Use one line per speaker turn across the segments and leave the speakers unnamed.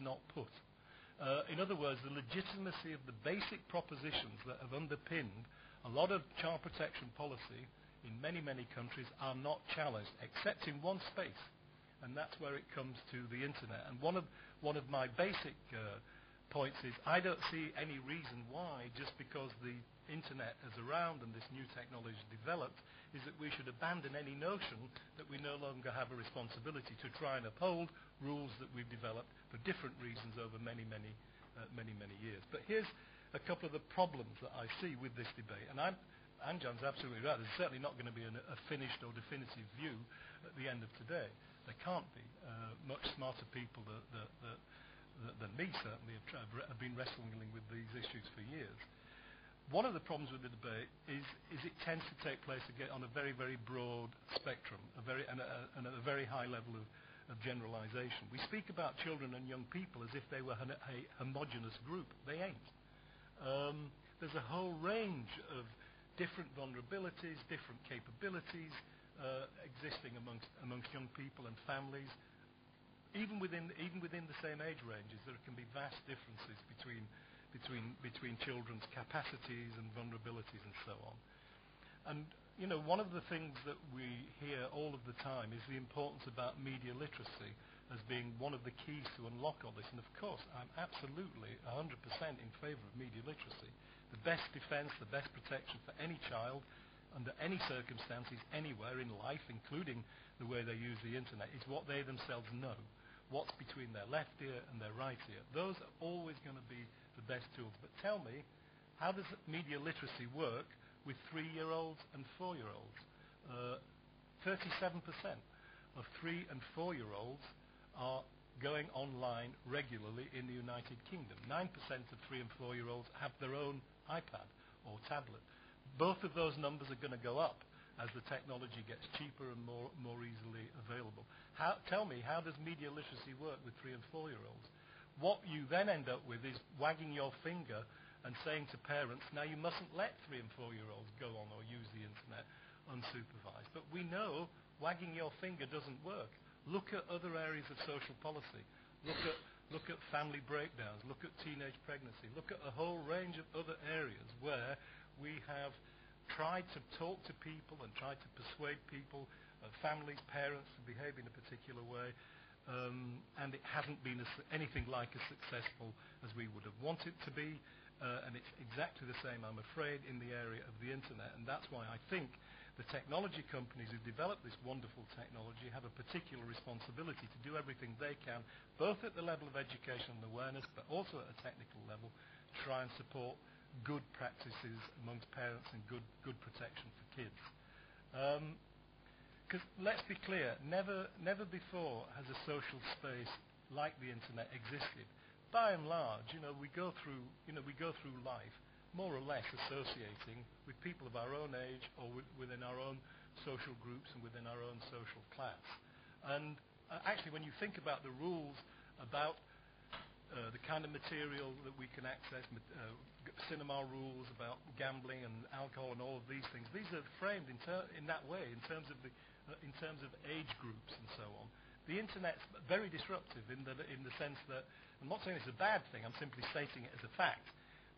not put. Uh, in other words, the legitimacy of the basic propositions that have underpinned a lot of child protection policy in many, many countries are not challenged, except in one space, and that's where it comes to the internet. And one of, one of my basic uh, points is I don't see any reason why, just because the internet is around and this new technology is developed, is that we should abandon any notion that we no longer have a responsibility to try and uphold rules that we've developed for different reasons over many, many, uh, many, many years. But here's a couple of the problems that I see with this debate, and I'm, Anjan's absolutely right. There's certainly not going to be an, a finished or definitive view at the end of today. There can't be. Uh, much smarter people that, that, that than me certainly have, been wrestling with these issues for years. One of the problems with the debate is, is it tends to take place again on a very, very broad spectrum a very, and, a, and a very high level of, of generalization. We speak about children and young people as if they were a, a homogenous group. They ain't. Um, there's a whole range of different vulnerabilities, different capabilities uh, existing amongst, amongst young people and families even within even within the same age ranges, there can be vast differences between between between children's capacities and vulnerabilities and so on. And you know, one of the things that we hear all of the time is the importance about media literacy as being one of the keys to unlock all this. And of course, I'm absolutely 100% in favour of media literacy. The best defence, the best protection for any child under any circumstances, anywhere in life, including the way they use the internet, is what they themselves know what's between their left ear and their right ear. Those are always going to be the best tools. But tell me, how does media literacy work with three-year-olds and four-year-olds? Uh, 37% of three and four-year-olds are going online regularly in the United Kingdom. 9% of three and four-year-olds have their own iPad or tablet. Both of those numbers are going to go up as the technology gets cheaper and more, more easily available. How, tell me, how does media literacy work with three and four-year-olds? What you then end up with is wagging your finger and saying to parents, now you mustn't let three and four-year-olds go on or use the internet unsupervised. But we know wagging your finger doesn't work. Look at other areas of social policy. Look at, look at family breakdowns. Look at teenage pregnancy. Look at a whole range of other areas where we have tried to talk to people and tried to persuade people, uh, families, parents, behave in a particular way. Um, and it hasn't been anything like as successful as we would have wanted to be. Uh, and it's exactly the same, I'm afraid, in the area of the internet. And that's why I think the technology companies who develop this wonderful technology have a particular responsibility to do everything they can, both at the level of education and awareness, but also at a technical level, to try and support good practices amongst parents and good, good protection for kids. Because let's be clear, never, never before has a social space like the internet existed. By and large, you know, we go through, you know, we go through life more or less associating with people of our own age or with, within our own social groups and within our own social class. And uh, actually, when you think about the rules about uh, the kind of material that we can access, uh, cinema rules about gambling and alcohol and all of these things. These are framed in, in that way in terms of the in terms of age groups and so on. The internet's very disruptive in the in the sense that I'm not saying it's a bad thing. I'm simply stating it as a fact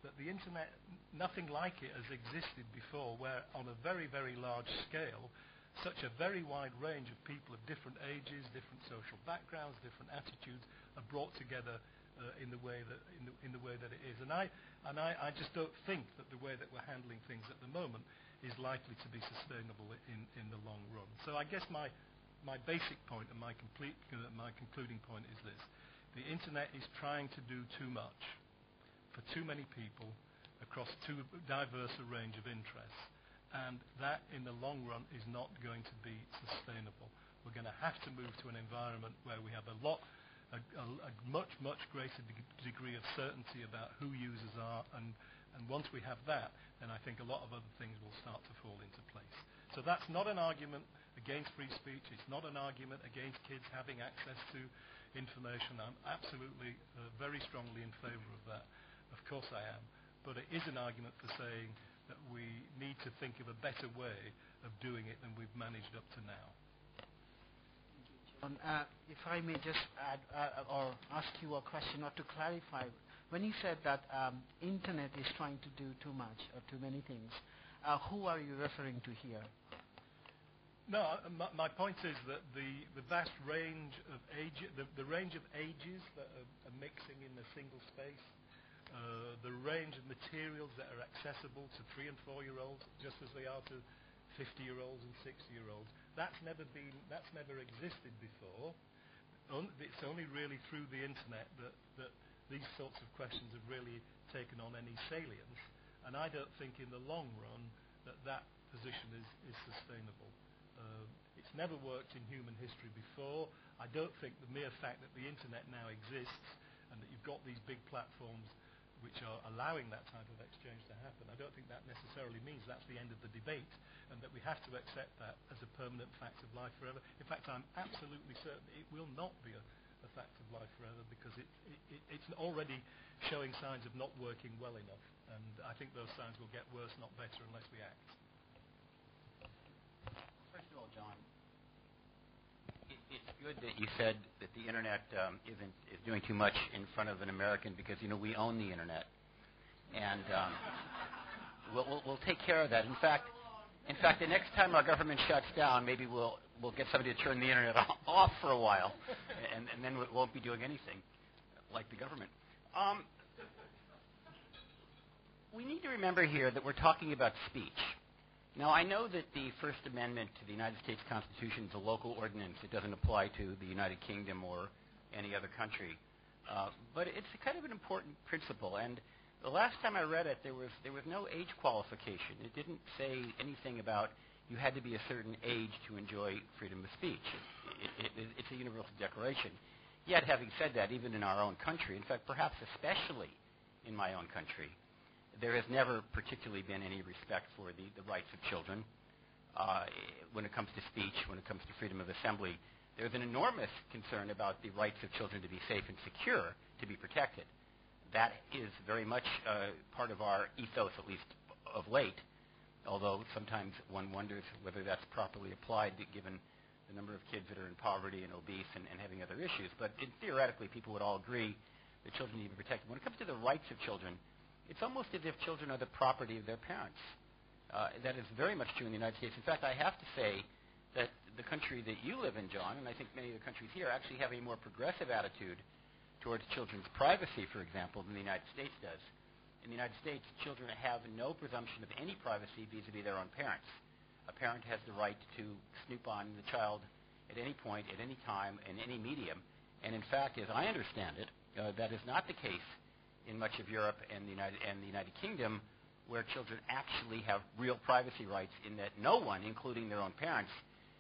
that the internet, nothing like it has existed before, where on a very very large scale such a very wide range of people of different ages, different social backgrounds, different attitudes are brought together uh, in the way that in the, in the way that it is. And I and I, I just don't think that the way that we're handling things at the moment is likely to be sustainable in, in the long run. So I guess my my basic point and my complete my concluding point is this: the internet is trying to do too much for too many people across too diverse a range of interests, and that in the long run is not going to be sustainable. We're going to have to move to an environment where we have a much, much greater de- degree of certainty about who users are. And, and once we have that, then I think a lot of other things will start to fall into place. So that's not an argument against free speech. It's not an argument against kids having access to information. I'm absolutely uh, very strongly in favour of that. Of course I am. But it is an argument for saying that we need to think of a better way of doing it than we've managed up to now.
Uh, if I may just add uh, or ask you a question or to clarify, when you said that um, internet is trying to do too much or too many things, uh, who are you referring to here?
No, my, my point is that the, the vast range of age, the, the range of ages that are, are mixing in a single space, uh, the range of materials that are accessible to three and four year olds, just as they are to 50 year olds and 60 year olds, that's never been, that's never existed before. It's only really through the internet that, that these sorts of questions have really taken on any salience. And I don't think in the long run that that position is, is sustainable. Uh, it's never worked in human history before. I don't think the mere fact that the internet now exists and that you've got these big platforms which are allowing that type of exchange to happen, I don't think that necessarily means that's the end of the debate and that we have to accept that as a permanent fact of life forever. In fact, I'm absolutely certain it will not be a, a fact of life forever because it, it, it, it's already showing signs of not working well enough. And I think those signs will get worse, not better, unless we act.
First of all, John, it, it's good that you said that the internet um, isn't is doing too much in front of an American because you know we own the internet, and um, we'll, we'll we'll take care of that. In fact, in fact, the next time our government shuts down, maybe we'll we'll get somebody to turn the internet off for a while, and, and then we won't be doing anything like the government. Um, we need to remember here that we're talking about speech. Now, I know that the First Amendment to the United States Constitution is a local ordinance. It doesn't apply to the United Kingdom or any other country. Uh, but it's kind of an important principle. And the last time I read it, there was, there was no age qualification. It didn't say anything about you had to be a certain age to enjoy freedom of speech. It, it, it's a universal declaration. Yet, having said that, even in our own country, in fact, perhaps especially in my own country, there has never particularly been any respect for the, the rights of children uh, when it comes to speech, when it comes to freedom of assembly. There's an enormous concern about the rights of children to be safe and secure, to be protected. That is very much uh, part of our ethos, at least of late, although sometimes one wonders whether that's properly applied given the number of kids that are in poverty and obese and, and having other issues. But in, theoretically, people would all agree that children need to be protected. When it comes to the rights of children, it's almost as if children are the property of their parents. Uh, that is very much true in the United States. In fact, I have to say that the country that you live in, John, and I think many of the countries here actually have a more progressive attitude towards children's privacy, for example, than the United States does. In the United States, children have no presumption of any privacy vis-a-vis their own parents. A parent has the right to snoop on the child at any point, at any time, in any medium. And in fact, as I understand it, uh, that is not the case in much of Europe and the United, and the United Kingdom, where children actually have real privacy rights in that no one, including their own parents,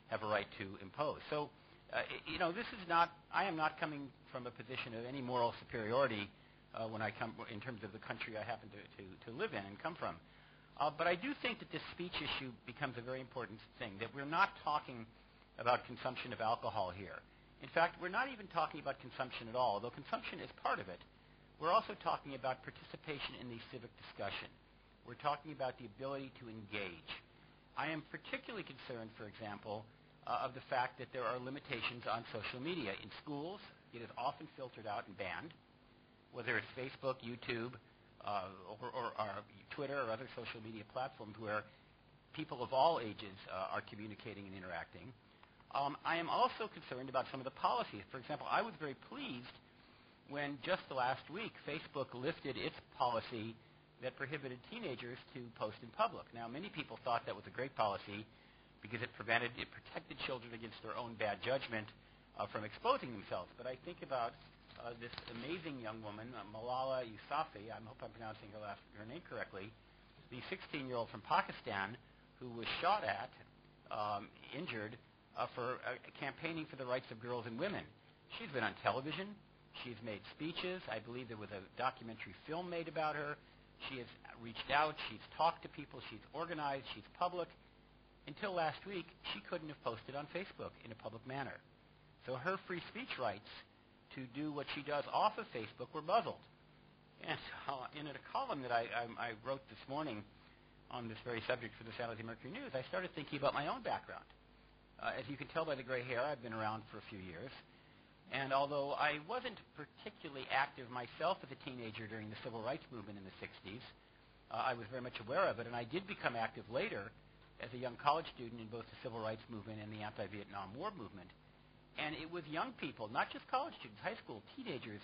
have a right to impose. So, uh, you know, this is not, I am not coming from a position of any moral superiority uh, when I come, in terms of the country I happen to, to, to live in and come from. Uh, but I do think that this speech issue becomes a very important thing, that we're not talking about consumption of alcohol here. In fact, we're not even talking about consumption at all, although consumption is part of it. We're also talking about participation in the civic discussion. We're talking about the ability to engage. I am particularly concerned, for example, uh, of the fact that there are limitations on social media. In schools, it is often filtered out and banned, whether it's Facebook, YouTube, uh, or, or, Twitter or other social media platforms where people of all ages uh, are communicating and interacting. Um, I am also concerned about some of the policies. For example, I was very pleased when just last week Facebook lifted its policy that prohibited teenagers to post in public. Now, many people thought that was a great policy because it prevented, it protected children against their own bad judgment uh, from exposing themselves. But I think about uh, this amazing young woman, uh, Malala Yousafzai. I hope I'm pronouncing her last her name correctly. The 16-year-old from Pakistan who was shot at, um, injured uh, for uh, campaigning for the rights of girls and women. She's been on television. She's made speeches. I believe there was a documentary film made about her. She has reached out. She's talked to people. She's organized. She's public. Until last week, she couldn't have posted on Facebook in a public manner. So her free speech rights to do what she does off of Facebook were muzzled. And in a column that I, I, I wrote this morning on this very subject for the San Jose Mercury News, I started thinking about my own background. Uh, as you can tell by the gray hair, I've been around for a few years. And although I wasn't particularly active myself as a teenager during the civil rights movement in the 60s, uh, I was very much aware of it, and I did become active later as a young college student in both the civil rights movement and the anti-Vietnam War movement. And it was young people, not just college students, high school, teenagers,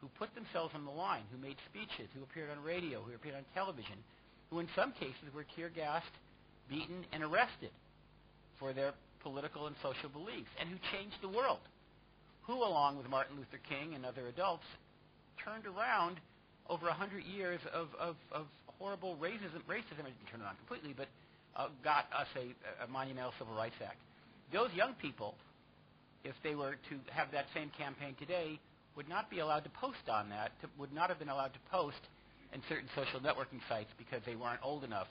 who put themselves on the line, who made speeches, who appeared on radio, who appeared on television, who in some cases were tear gassed, beaten, and arrested for their political and social beliefs, and who changed the world. Who, along with Martin Luther King and other adults, turned around over a hundred years of, of, of horrible racism. Racism didn't turn around completely, but uh, got us a, a monumental Civil Rights Act. Those young people, if they were to have that same campaign today, would not be allowed to post on that, to, would not have been allowed to post in certain social networking sites because they weren't old enough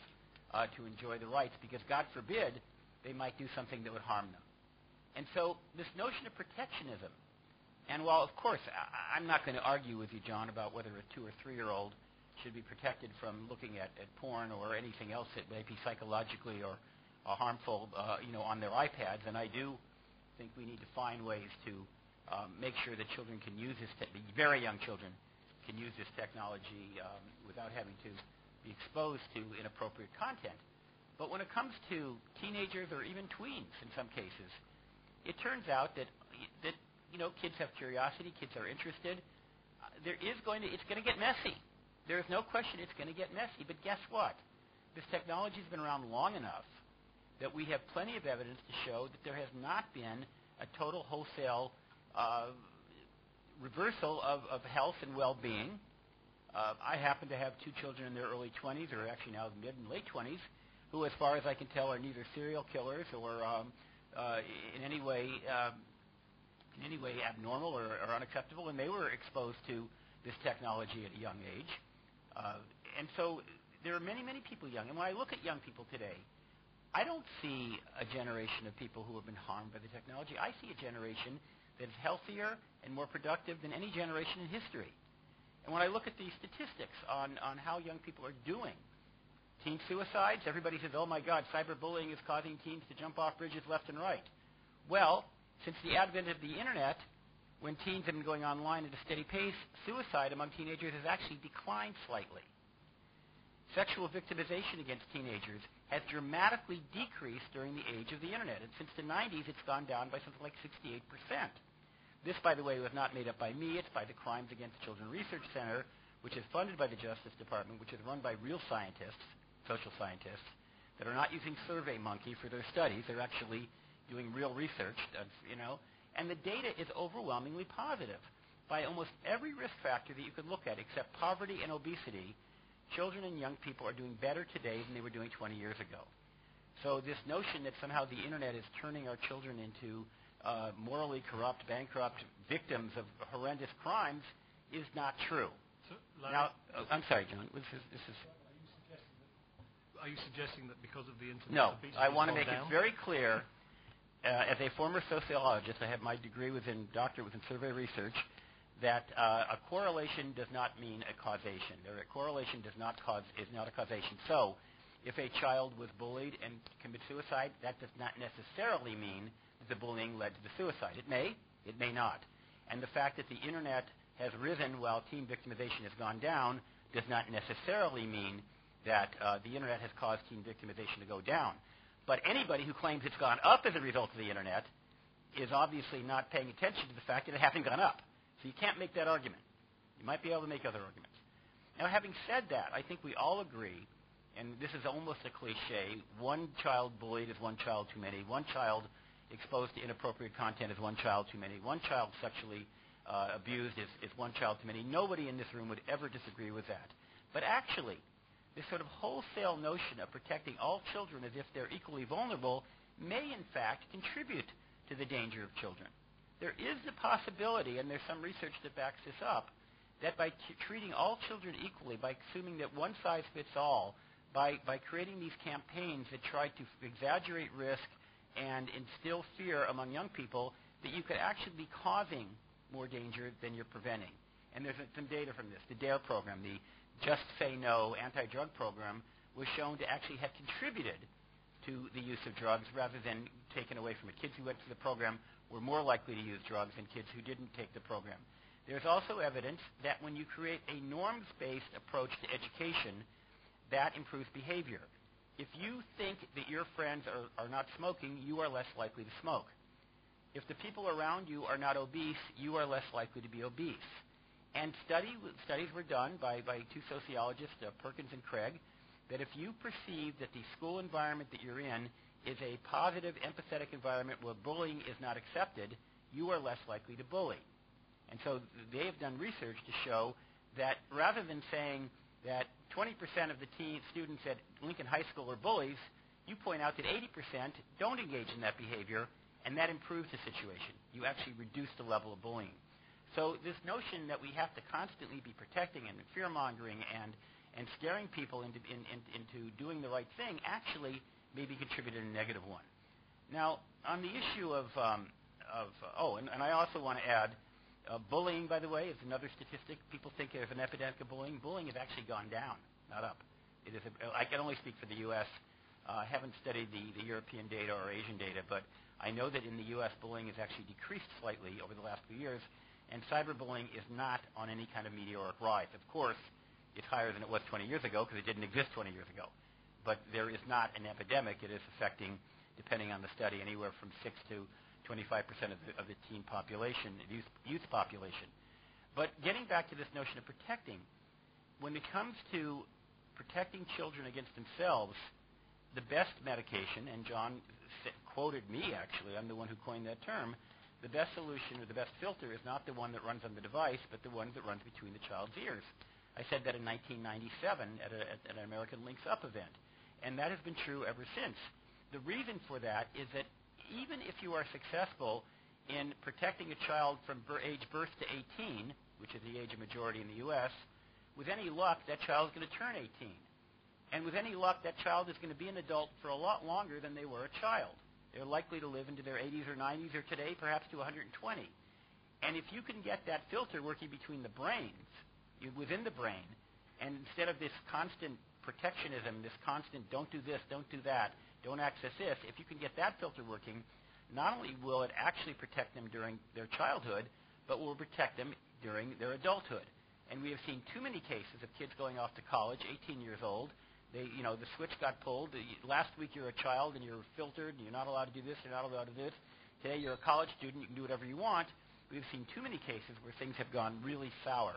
uh, to enjoy the rights, because God forbid they might do something that would harm them. And so this notion of protectionism, and while of course I, I'm not going to argue with you, John, about whether a two or three-year-old should be protected from looking at, at porn or anything else that may be psychologically or, or harmful, uh, you know, on their iPads, and I do think we need to find ways to um, make sure that children can use this, te- very young children can use this technology um, without having to be exposed to inappropriate content. But when it comes to teenagers or even tweens in some cases, it turns out that that you know kids have curiosity, kids are interested. Uh, there is going to it's going to get messy. There is no question it's going to get messy. But guess what? This technology has been around long enough that we have plenty of evidence to show that there has not been a total wholesale uh, reversal of, health and well-being. Uh, I happen to have two children in their early 20s, or actually now mid and late 20s, who, as far as I can tell, are neither serial killers or um, uh, in any way uh, in any way abnormal or, unacceptable, and they were exposed to this technology at a young age. And so there are many, many people young. And when I look at young people today, I don't see a generation of people who have been harmed by the technology. I see a generation that is healthier and more productive than any generation in history. And when I look at the statistics on, on how young people are doing, Teen suicides, everybody says, oh my God, cyberbullying is causing teens to jump off bridges left and right. Well, since the advent of the internet, when teens have been going online at a steady pace, suicide among teenagers has actually declined slightly. Sexual victimization against teenagers has dramatically decreased during the age of the internet. And since the 90s, it's gone down by something like 68%. This, by the way, was not made up by me. It's by the Crimes Against Children Research Center, which is funded by the Justice Department, which is run by real scientists social scientists that are not using SurveyMonkey for their studies. They're actually doing real research, uh, you know, and the data is overwhelmingly positive. By almost every risk factor that you could look at, except poverty and obesity, children and young people are doing better today than they were doing 20 years ago. So this notion that somehow the internet is turning our children into uh, morally corrupt, bankrupt victims of horrendous crimes is not true. So, now, uh, I'm sorry, John. This is, this is
are you suggesting that because of the internet?
No, I want to make down? it very clear. Uh, as a former sociologist, I have my degree within doctorate within survey research. That uh, a correlation does not mean a causation. A correlation does not cause is not a causation. So, if a child was bullied and committed suicide, that does not necessarily mean that the bullying led to the suicide. It may, it may not. And the fact that the internet has risen while teen victimization has gone down does not necessarily mean that uh, the internet has caused teen victimization to go down. But anybody who claims it's gone up as a result of the internet is obviously not paying attention to the fact that it hasn't gone up. So you can't make that argument. You might be able to make other arguments. Now, having said that, I think we all agree, and this is almost a cliche, one child bullied is one child too many. One child exposed to inappropriate content is one child too many. One child sexually uh, abused is, is one child too many. Nobody in this room would ever disagree with that. But actually, this sort of wholesale notion of protecting all children as if they're equally vulnerable may in fact contribute to the danger of children. There is the possibility, and there's some research that backs this up, that by t- treating all children equally, by assuming that one size fits all, by, by creating these campaigns that try to exaggerate risk and instill fear among young people, that you could actually be causing more danger than you're preventing. And there's some data from this. The DARE program, the just Say No anti-drug program was shown to actually have contributed to the use of drugs rather than taken away from it. Kids who went through the program were more likely to use drugs than kids who didn't take the program. There's also evidence that when you create a norms-based approach to education, that improves behavior. If you think that your friends are, are not smoking, you are less likely to smoke. If the people around you are not obese, you are less likely to be obese. And study, studies were done by, by two sociologists, uh, Perkins and Craig, that if you perceive that the school environment that you're in is a positive, empathetic environment where bullying is not accepted, you are less likely to bully. And so they have done research to show that rather than saying that 20% of the teen students at Lincoln High School are bullies, you point out that 80% don't engage in that behavior, and that improves the situation. You actually reduce the level of bullying. So this notion that we have to constantly be protecting and fear-mongering and, and scaring people into, in, in, into doing the right thing actually maybe contributed a negative one. Now, on the issue of, um, of oh, and, and I also want to add, uh, bullying, by the way, is another statistic. People think there's an epidemic of bullying. Bullying has actually gone down, not up. It is. A, I can only speak for the U.S. Uh, I haven't studied the, the European data or Asian data, but I know that in the U.S. bullying has actually decreased slightly over the last few years, and cyberbullying is not on any kind of meteoric rise. Of course, it's higher than it was 20 years ago because it didn't exist 20 years ago. But there is not an epidemic. It is affecting, depending on the study, anywhere from 6 to 25% of the, of the teen population, youth, youth population. But getting back to this notion of protecting, when it comes to protecting children against themselves, the best medication, and John quoted me actually, I'm the one who coined that term, the best solution or the best filter is not the one that runs on the device, but the one that runs between the child's ears. I said that in 1997 at, a, at an America Links Up event, and that has been true ever since. The reason for that is that even if you are successful in protecting a child from age birth to 18, which is the age of majority in the U.S., with any luck, that child is going to turn 18. And with any luck, that child is going to be an adult for a lot longer than they were a child. They're likely to live into their 80s or 90s or today perhaps to 120. And if you can get that filter working between the brains, within the brain, and instead of this constant protectionism, this constant don't do this, don't do that, don't access this, if you can get that filter working, not only will it actually protect them during their childhood, but will protect them during their adulthood. And we have seen too many cases of kids going off to college, 18 years old. They, you know, the switch got pulled. Last week you're a child and you're filtered and you're not allowed to do this, you're not allowed to do this. Today you're a college student, you can do whatever you want. We've seen too many cases where things have gone really sour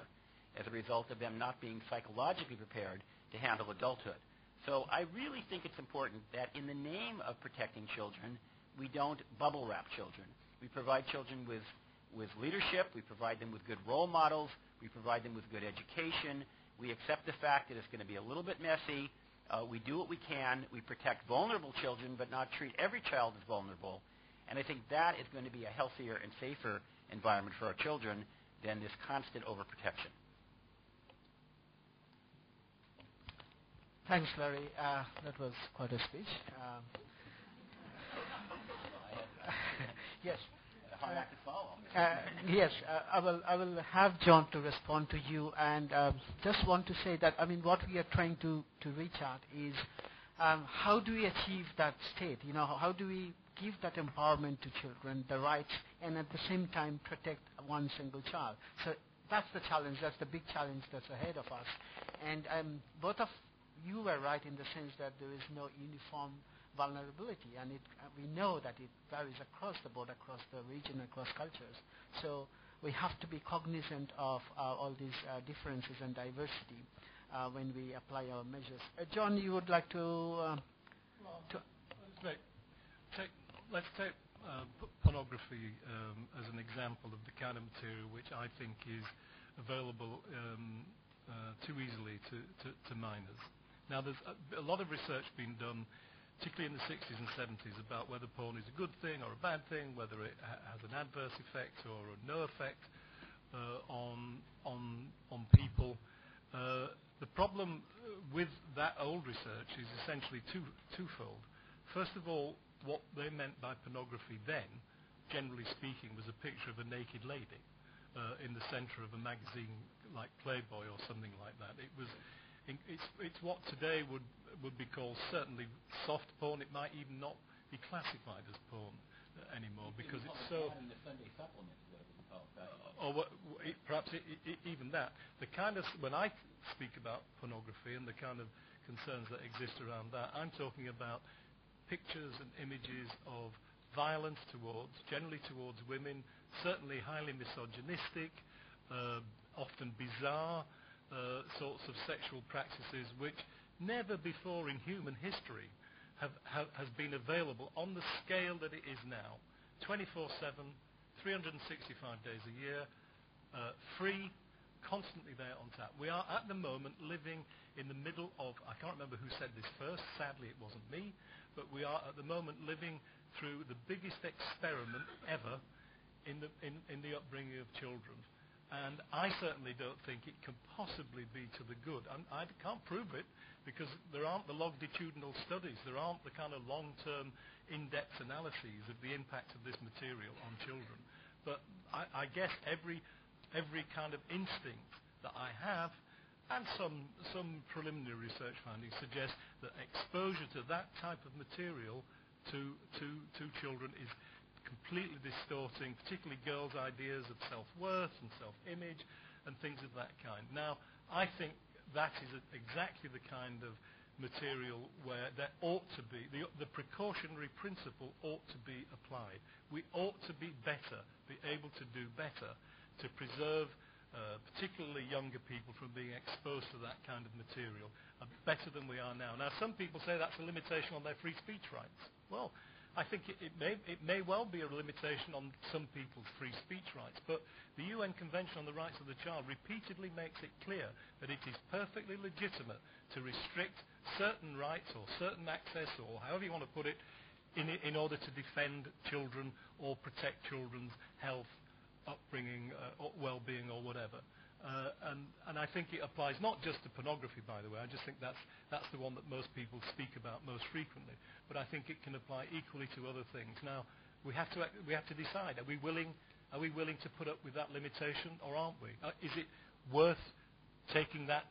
as a result of them not being psychologically prepared to handle adulthood. So I really think it's important that in the name of protecting children, we don't bubble wrap children. We provide children with, with leadership. We provide them with good role models. We provide them with good education. We accept the fact that it's going to be a little bit messy. Uh, we do what we can. We protect vulnerable children, but not treat every child as vulnerable. And I think that is going to be a healthier and safer environment for our children than this constant overprotection.
Thanks, Larry. Uh, that was quite a speech. Um, yes. Uh, yes, uh, I will. I will have John to respond to you, and um, just want to say that I mean, what we are trying to to reach out is um, how do we achieve that state? You know, how do we give that empowerment to children, the rights, and at the same time protect one single child? So that's the challenge. That's the big challenge that's ahead of us. And um, both of you were right in the sense that there is no uniform vulnerability, and it, uh, we know that it varies across the board, across the region, across cultures. So we have to be cognizant of uh, all these uh, differences and diversity uh, when we apply our measures. Uh, John, you would like to... Uh,
well, to let's take, let's take pornography um, as an example of the kind of material which I think is available um, too easily to, to, to minors. Now, there's a, a lot of research being done, particularly in the 60s and 70s, about whether porn is a good thing or a bad thing, whether it ha- has an adverse effect or no effect uh, on, on, on people. Uh, the problem with that old research is essentially two, twofold. First of all, what they meant by pornography then, generally speaking, was a picture of a naked lady uh, in the center of a magazine like Playboy or something like that. It was it's, it's what today would, would be called certainly soft porn. It might even not be classified as porn uh, anymore because it's so.
the Sunday supplement,
or what, it, perhaps it, it, even that. The kind of when I speak about pornography and the kind of concerns that exist around that, I'm talking about pictures and images of violence towards, generally towards women, certainly highly misogynistic, uh, often bizarre uh, sorts of sexual practices which never before in human history have, have, has been available on the scale that it is now, 24/7, 365 days a year, uh, free, constantly there on tap. We are at the moment living in the middle of, I can't remember who said this first, sadly it wasn't me, but we are at the moment living through the biggest experiment ever in the, in, in the upbringing of children. And I certainly don't think it can possibly be to the good. And I can't prove it because there aren't the longitudinal studies. There aren't the kind of long-term in-depth analyses of the impact of this material on children. But I, I guess every every kind of instinct that I have, and some, some preliminary research findings suggest that exposure to that type of material to, to, to children is completely distorting, particularly girls' ideas of self-worth and self-image and things of that kind. Now, I think that is a, exactly the kind of material where there ought to be, the, the precautionary principle ought to be applied. We ought to be better, be able to do better to preserve uh, particularly younger people from being exposed to that kind of material uh, better than we are now. Now, some people say that's a limitation on their free speech rights. Well, I think it, it, may, it may well be a limitation on some people's free speech rights, but the UN Convention on the Rights of the Child repeatedly makes it clear that it is perfectly legitimate to restrict certain rights or certain access or however you want to put it in, in order to defend children or protect children's health upbringing, uh, well-being, or whatever. Uh, and, I think it applies not just to pornography, by the way. I just think that's, that's the one that most people speak about most frequently. But I think it can apply equally to other things. Now, we have to, we have to decide, are we, willing, are we willing to put up with that limitation, or aren't we? Uh, is it worth taking that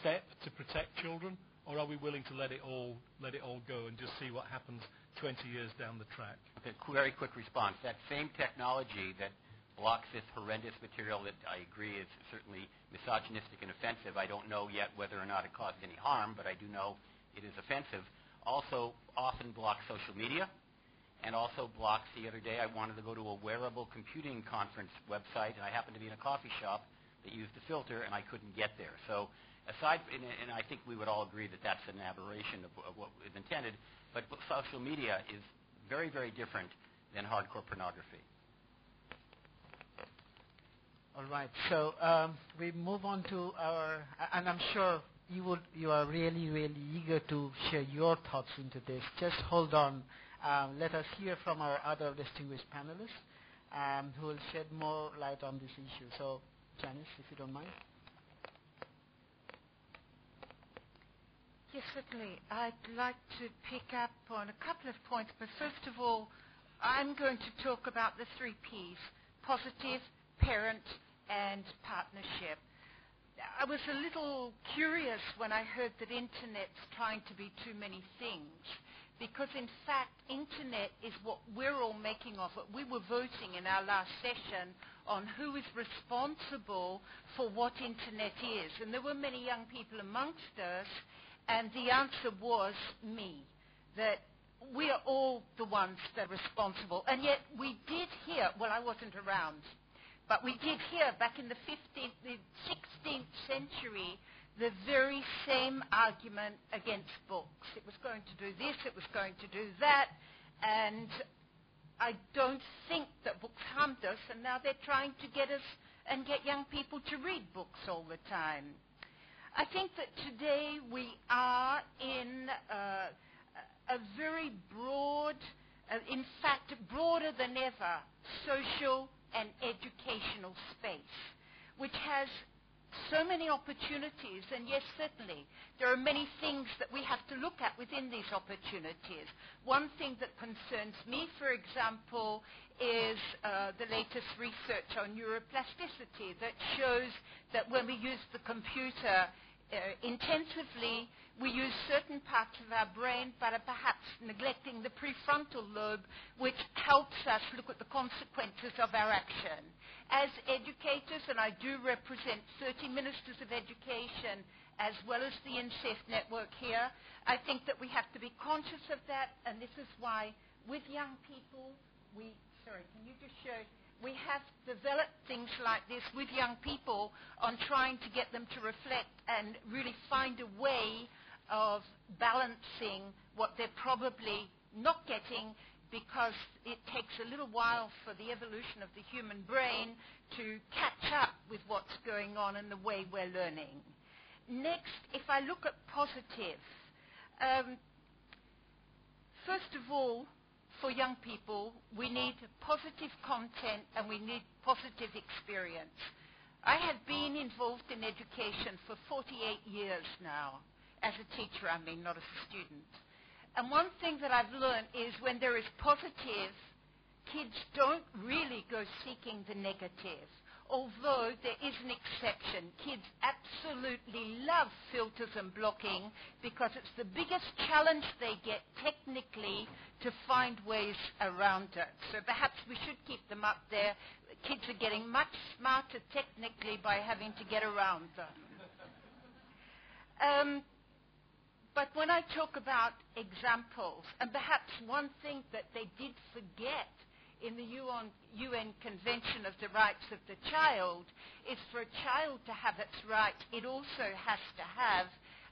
step to protect children, or are we willing to let it all, let it all go and just see what happens 20 years down the track?
Okay, very quick response. That same technology that blocks this horrendous material that I agree is certainly misogynistic and offensive. I don't know yet whether or not it caused any harm, but I do know it is offensive. Also, often blocks social media, and also blocks. The other day, I wanted to go to a wearable computing conference website, and I happened to be in a coffee shop that used the filter, and I couldn't get there. So, aside, and, and I think we would all agree that that's an aberration of, of what is intended. But social media is very, very different than hardcore pornography.
All right. So um, we move on to our, and I'm sure you would, you are really, really eager to share your thoughts into this. Just hold on. Um, let us hear from our other distinguished panelists um, who will shed more light on this issue. So, Janice, if you don't mind.
Yes, certainly. I'd like to pick up on a couple of points, but first of all, I'm going to talk about the three Ps positive, parent, and partnership. I was a little curious when I heard that Internet's trying to be too many things because in fact internet is what we're all making of it. We were voting in our last session on who is responsible for what internet is. And there were many young people amongst us and the answer was me. That we are all the ones that are responsible. And yet we did hear, well I wasn't around but we did hear back in the 15th, the 16th century, the very same argument against books. It was going to do this, it was going to do that, and I don't think that books harmed us, and now they're trying to get us and get young people to read books all the time. I think that today we are in uh, a very broad, uh, in fact, broader than ever, social and educational space, which has so many opportunities, and yes, certainly, there are many things that we have to look at within these opportunities. One thing that concerns me, for example, is uh, the latest research on neuroplasticity that shows that when we use the computer uh, intensively, we use certain parts of our brain, but are perhaps neglecting the prefrontal lobe, which helps us look at the consequences of our action. As educators, and I do represent 30 ministers of education as well as the Insafe network here, I think that we have to be conscious of that, and this is why with young people, we, sorry, can you just show, we have developed things like this with young people on trying to get them to reflect and really find a way of balancing what they're probably not getting because it takes a little while for the evolution of the human brain to catch up with what's going on in the way we're learning. Next, if I look at positive, um, first of all, for young people, we need positive content and we need positive experience. I have been involved in education for 48 years now, as a teacher, I mean, not as a student. And one thing that I've learned is when there is positive, kids don't really go seeking the negative although there is an exception. Kids absolutely love filters and blocking because it's the biggest challenge they get technically to find ways around it. So perhaps we should keep them up there. Kids are getting much smarter technically by having to get around them. Um, but when I talk about examples, and perhaps one thing that they did forget in the UN, UN, Convention of the Rights of the Child is for a child to have its rights, it also has to have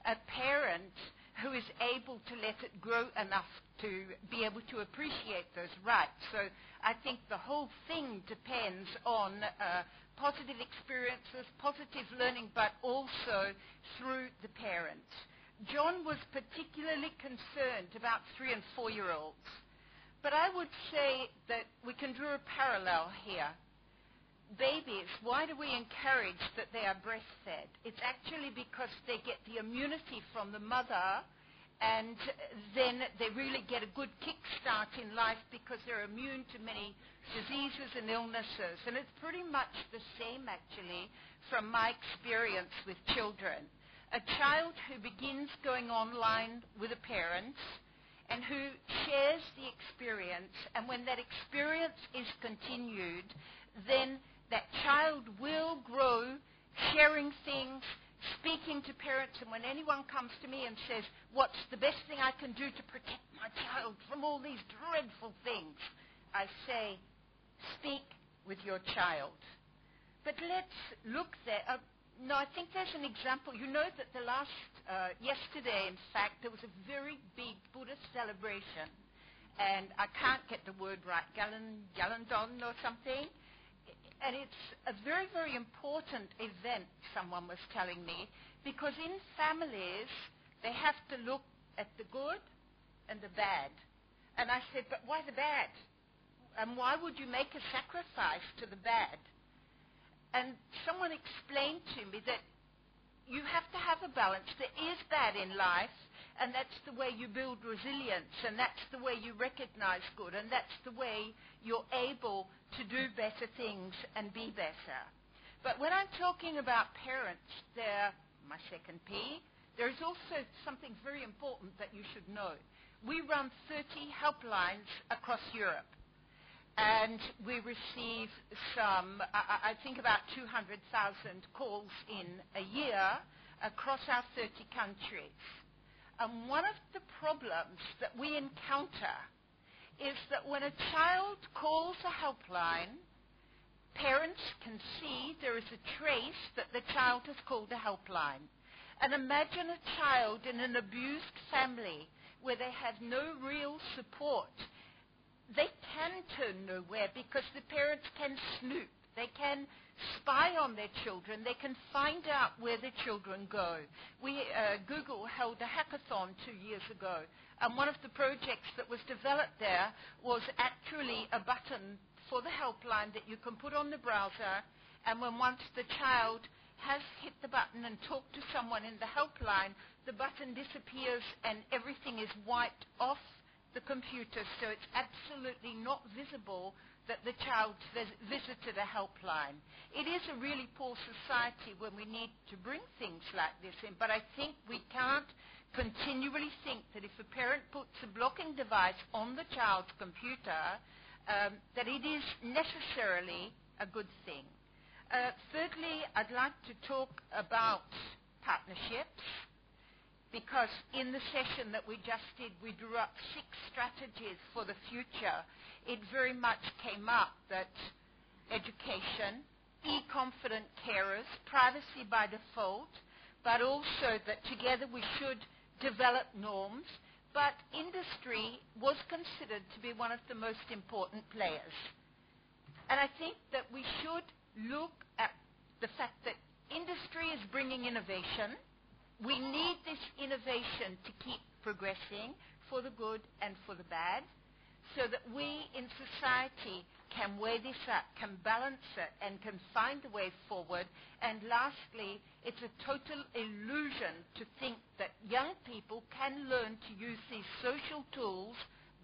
a parent who is able to let it grow enough to be able to appreciate those rights. So I think the whole thing depends on uh, positive experiences, positive learning, but also through the parents. John was particularly concerned about three and four year olds but I would say that we can draw a parallel here. Babies, why do we encourage that they are breastfed? It's actually because they get the immunity from the mother and then they really get a good kickstart in life because they're immune to many diseases and illnesses. And it's pretty much the same, actually, from my experience with children. A child who begins going online with a parent and who shares the experience. And when that experience is continued, then that child will grow sharing things, speaking to parents. And when anyone comes to me and says, What's the best thing I can do to protect my child from all these dreadful things? I say, Speak with your child. But let's look there. Uh, no, I think there's an example. You know that the last uh, yesterday, in fact, there was a very big Buddhist celebration, and I can't get the word right, Galan, Galandon or something. And it's a very, very important event, someone was telling me, because in families, they have to look at the good and the bad. And I said, but why the bad? And why would you make a sacrifice to the bad? And someone explained to me that you have to have a balance. There is bad in life, and that's the way you build resilience, and that's the way you recognize good, and that's the way you're able to do better things and be better. But when I'm talking about parents, they're my second P. There is also something very important that you should know. We run 30 helplines across Europe and we receive some, I, I think about 200,000 calls in a year across our 30 countries. And one of the problems that we encounter is that when a child calls a helpline, parents can see there is a trace that the child has called a helpline. And imagine a child in an abused family where they have no real support they can turn nowhere because the parents can snoop. They can spy on their children. They can find out where their children go. We, uh, Google held a hackathon two years ago, and one of the projects that was developed there was actually a button for the helpline that you can put on the browser, and when once the child has hit the button and talked to someone in the helpline, the button disappears and everything is wiped off the computer, so it's absolutely not visible that the child vis- visited a helpline. It is a really poor society when we need to bring things like this in, but I think we can't continually think that if a parent puts a blocking device on the child's computer, um, that it is necessarily a good thing. Uh, thirdly, I'd like to talk about partnerships because in the session that we just did, we drew up six strategies for the future. It very much came up that education, e-confident carers, privacy by default, but also that together we should develop norms. But industry was considered to be one of the most important players. And I think that we should look at the fact that industry is bringing innovation. We need this innovation to keep progressing for the good and for the bad so that we in society can weigh this up, can balance it, and can find a way forward. And lastly, it's a total illusion to think that young people can learn to use these social tools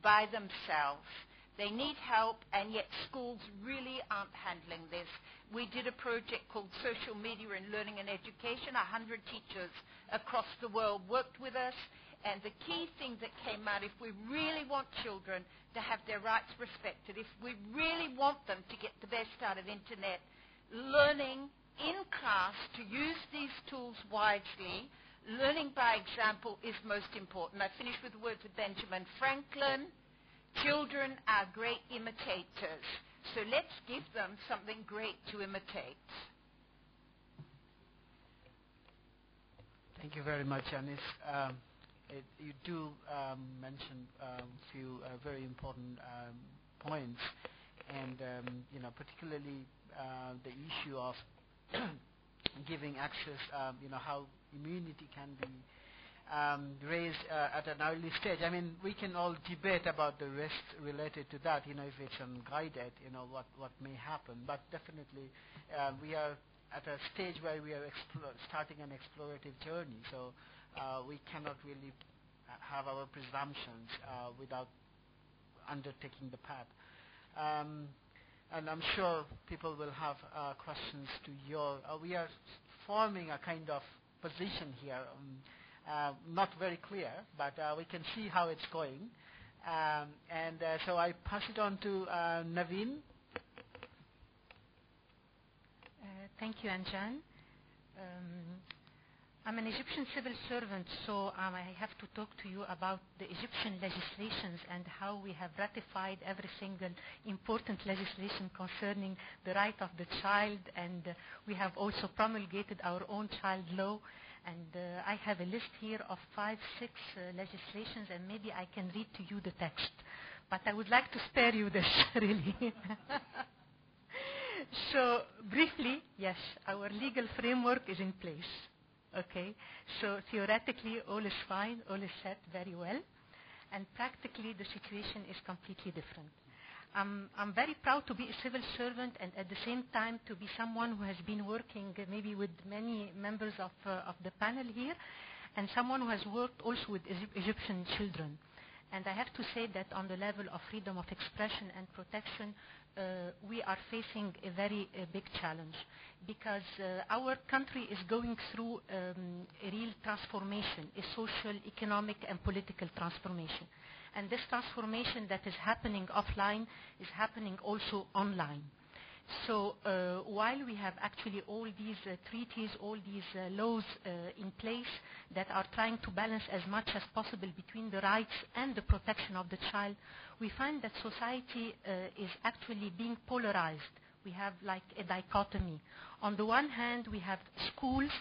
by themselves. They need help, and yet schools really aren't handling this. We did a project called Social Media in Learning and Education. A hundred teachers across the world worked with us, and the key thing that came out, if we really want children to have their rights respected, if we really want them to get the best out of internet, learning in class to use these tools wisely, learning by example is most important. I finish with the words of Benjamin Franklin. Children are great imitators. So let's give them something great to imitate.
Thank you very much, Janice. Um, it, you do um, mention a um, few uh, very important um, points, and um, you know, particularly uh, the issue of giving access. Um, you know, how immunity can be um, raised uh, at an early stage. I mean, we can all debate about the risks related to that, you know, if it's unguided, you know, what, what may happen. But definitely, uh, we are at a stage where we are starting an explorative journey. So uh, we cannot really have our presumptions uh, without undertaking the path. Um, and I'm sure people will have uh, questions to your. Uh, we are forming a kind of position here. Um, uh, not very clear, but uh, we can see how it's going. Um, and uh, so I pass it on to Naveen.
Thank you, Anjan. Um, I'm an Egyptian civil servant, so um, I have to talk to you about the Egyptian legislations and how we have ratified every single important legislation concerning the right of the child, and uh, we have also promulgated our own child law and uh, I have a list here of five, six uh, legislations, and maybe I can read to you the text. But I would like to spare you this, really. so, briefly, yes, our legal framework is in place. Okay? So, theoretically, all is fine, all is set very well. And practically, the situation is completely different. I'm, I'm very proud to be a civil servant and at the same time to be someone who has been working maybe with many members of, uh, of the panel here and someone who has worked also with Egyptian children. And I have to say that on the level of freedom of expression and protection, uh, we are facing a very big challenge because uh, our country is going through um, a real transformation, a social, economic, and political transformation. And this transformation that is happening offline is happening also online. So uh, while we have actually all these uh, treaties, all these uh, laws uh, in place that are trying to balance as much as possible between the rights and the protection of the child, we find that society uh, is actually being polarized. We have like a dichotomy. On the one hand, we have schools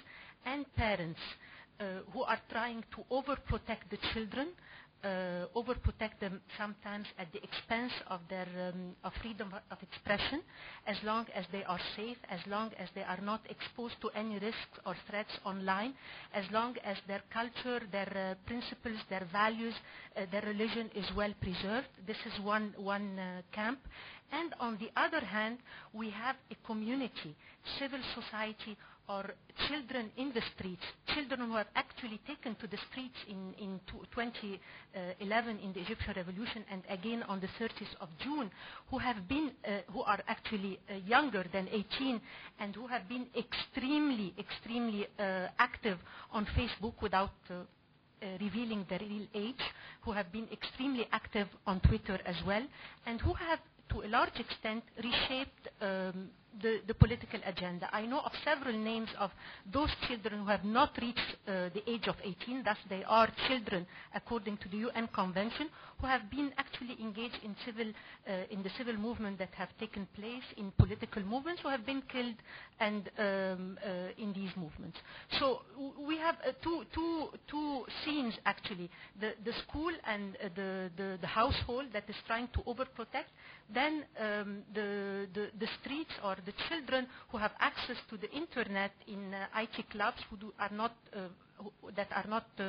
and parents uh, who are trying to overprotect the children overprotect them sometimes at the expense of their um, of freedom of expression, as long as they are safe, as long as they are not exposed to any risks or threats online, as long as their culture, their uh, principles, their values, uh, their religion is well preserved. This is one, one uh, camp. And on the other hand, we have a community, civil society are children in the streets, children who have actually taken to the streets in, in 2011 in the Egyptian revolution and again on the 30th of June, who have been, uh, who are actually uh, younger than 18 and who have been extremely, extremely uh, active on Facebook without uh, uh, revealing their real age, who have been extremely active on Twitter as well, and who have, to a large extent, reshaped um, the, the, political agenda. I know of several names of those children who have not reached uh, the age of 18, thus they are children according to the UN Convention, who have been actually engaged in civil, uh, in the civil movement that have taken place in political movements, who have been killed and um, uh, in these movements. So we have uh, two, two, two scenes actually: the, the school and uh, the, the, the household that is trying to overprotect, then um, the, the, the streets or the children who have access to the internet in uh, IT clubs who do, are not uh, who, that are not uh,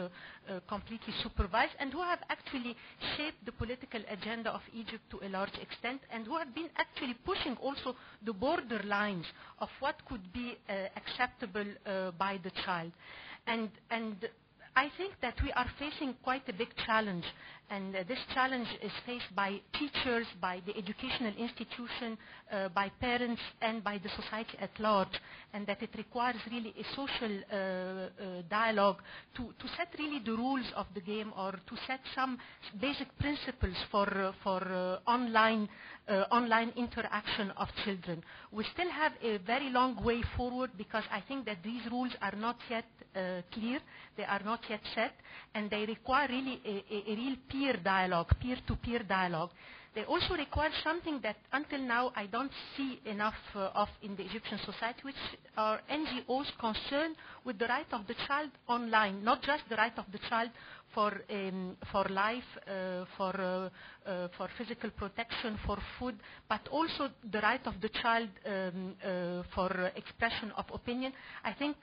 uh, completely supervised and who have actually shaped the political agenda of Egypt to a large extent and who have been actually pushing also the borderlines of what could be uh, acceptable uh, by the child. And, and I think that we are facing quite a big challenge, and uh, this challenge is faced by teachers, by the educational institution, uh, by parents, and by the society at large, and that it requires really a social uh, uh dialogue to, to set really the rules of the game or to set some basic principles for, uh, for uh, online, online interaction of children. We still have a very long way forward because I think that these rules are not yet clear, they are not yet set, and they require really a, a, a real peer dialogue, peer-to-peer dialogue. They also require something that until now I don't see enough uh, of in the Egyptian society, which are NGOs concerned with the right of the child online, not just the right of the child for, um, for life, uh, for, uh, uh, for physical protection, for food, but also the right of the child um, uh, for expression of opinion. I think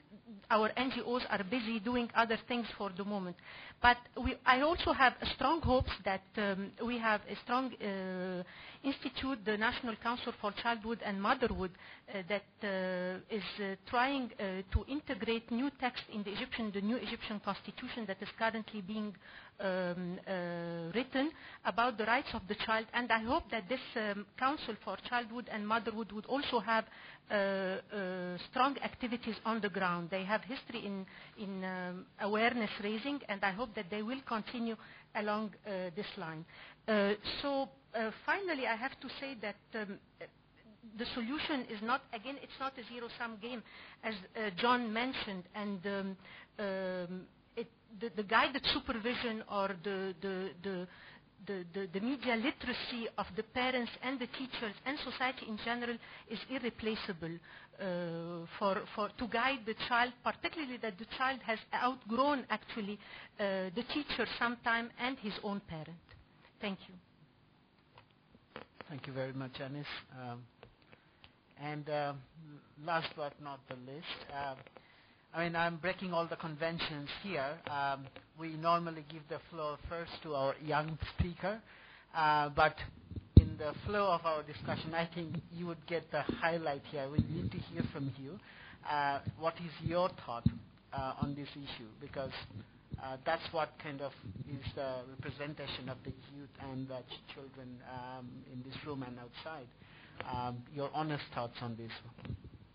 our NGOs are busy doing other things for the moment. But we, I also have strong hopes that um, we have a strong uh, institute, the National Council for Childhood and Motherhood, uh, that uh, is uh, trying to integrate new text in the Egyptian, the new Egyptian constitution that is currently being um, written about the rights of the child. And I hope that this um, Council for Childhood and Motherhood would also have strong activities on the ground. They have history in, in um, awareness raising, and I hope that they will continue along uh, this line. Uh, so uh, finally, I have to say that um, the solution is not, again, it's not a zero-sum game, as John mentioned, and um, um, it, the, the, guided supervision or the, the, the, media literacy of the parents and the teachers and society in general is irreplaceable uh, for, for, to guide the child, particularly that the child has outgrown actually uh, the teacher sometime and his own parent. Thank you.
Thank you very much, Anis. Um, and uh, last but not the least, uh, I mean, I'm breaking all the conventions here. Um, we normally give the floor first to our young speaker, uh, but in the flow of our discussion, I think you would get the highlight here. We need to hear from you. Uh, what is your thought uh, on this issue? Because uh, that's what kind of is the representation of the youth and the ch- children um, in this room and outside. Um, your honest thoughts on this.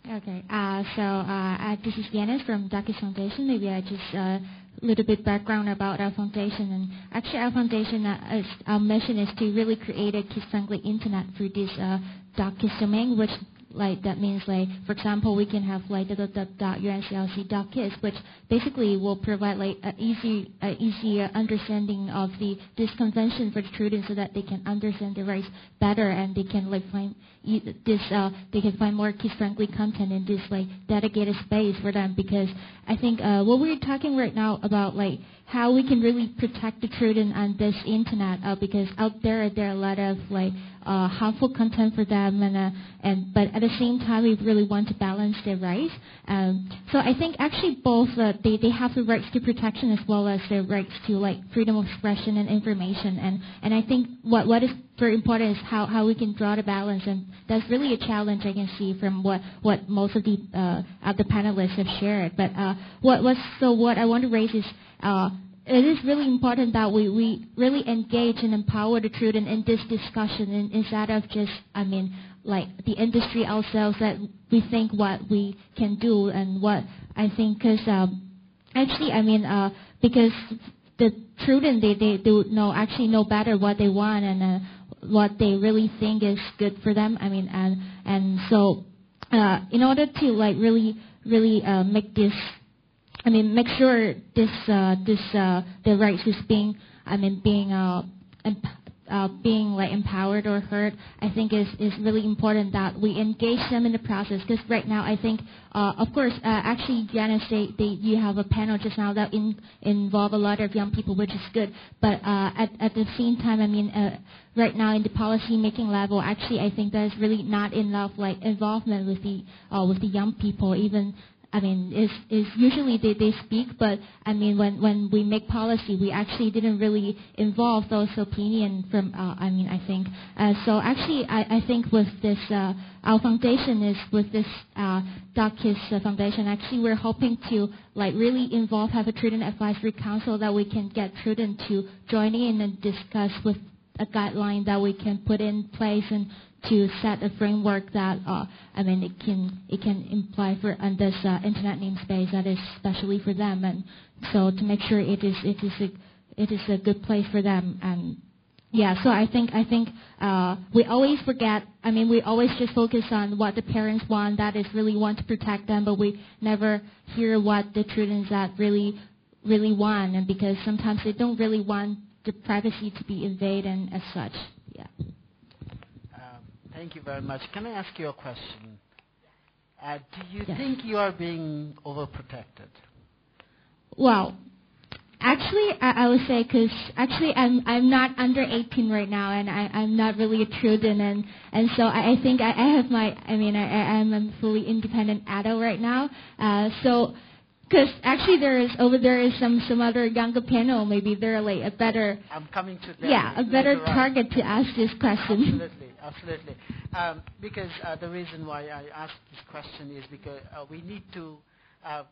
Okay. Uh, so uh, this is Yanis from DotKids Foundation. Maybe I just a uh, little bit background about our foundation. And actually, our foundation, uh, is, our mission is to really create a kids-friendly internet through this uh, DotKids domain, which like that means like for example we can have like the, the, the kids, which basically will provide like an easy a easy understanding of the this convention for the children so that they can understand the rights better and they can like find this uh, they can find more kids-friendly content in this like dedicated space for them because I think uh, what we're talking right now about like how we can really protect the children on this internet uh, because out there there are a lot of like uh, harmful content for them and uh, and but at the same time, we really want to balance their rights. Um, so I think actually both uh, they they have the rights to protection as well as their rights to like freedom of expression and information. And and I think what what is very important is how, how we can draw the balance, and that's really a challenge I can see from what, what most of the uh, of the panelists have shared. But uh, what was so what I want to raise is uh, it is really important that we, we really engage and empower the children in this discussion in, instead of just, I mean, like the industry ourselves that we think what we can do and what I think, because um, actually, I mean, uh, because the children they they do know actually know better what they want and uh, what they really think is good for them. I mean, and and so uh, in order to like really really uh, make this I mean, make sure this uh, this uh, the rights is being I mean being uh, uh, being like empowered or heard. I think is is really important that we engage them in the process because right now I think uh, of course uh, actually Janice they, they you have a panel just now that in, involve a lot of young people which is good. But uh, at at the same time I mean. Uh, right now in the policy making level, actually, I think there's really not enough like involvement with the uh, with the young people. Even I mean, is is usually they, they speak, but I mean, when when we make policy, we actually didn't really involve those opinion from. Uh, I mean, I think uh, so. Actually, I, I think with this, uh, our foundation is with this uh, DotKids uh, foundation. Actually, we're hoping to like really involve have a children advisory council that we can get children to join in and discuss with a guideline that we can put in place and to set a framework that uh, I mean it can it can imply for on this uh, internet namespace that is specially for them, and so to make sure it is it is a it is a good place for them and. Yeah, so I think I think uh, we always forget. I mean, we always just focus on what the parents want. That is really want to protect them, but we never hear what the children that really really want, and because sometimes they don't really want the privacy to be invaded and as such. Yeah.
Thank you very much. Can I ask you a question? Uh, do you
yes.
think you are being overprotected?
Well, actually, I, I would say because actually I'm I'm not under 18 right now, and I, I'm not really a children, and and so I, I think I, I have my I mean I, I am a fully independent adult right now. Uh, so because actually there is over there is some some other younger panel. Maybe they're like a better.
I'm coming to them.
Yeah, a better target to ask this question.
Absolutely, absolutely. Um, because uh, the reason why I asked this question is because uh, we need to uh,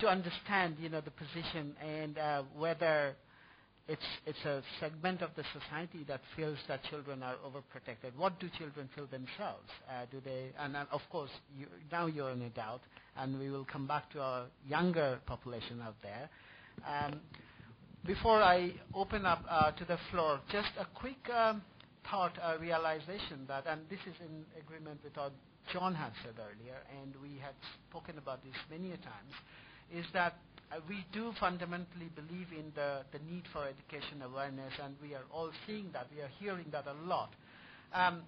to understand, you know, the position and uh, whether it's it's a segment of the society that feels that children are overprotected. What do children feel themselves? Uh, do they? And uh, of course, you, now you're an adult, and we will come back to our younger population out there. Um, before I open up uh, to the floor, just a quick um, thought, uh, realization that, and this is in agreement with what John had said earlier, and we had spoken about this many a times, is that uh, we do fundamentally believe in the, the need for education awareness, and we are all seeing that. We are hearing that a lot. Um,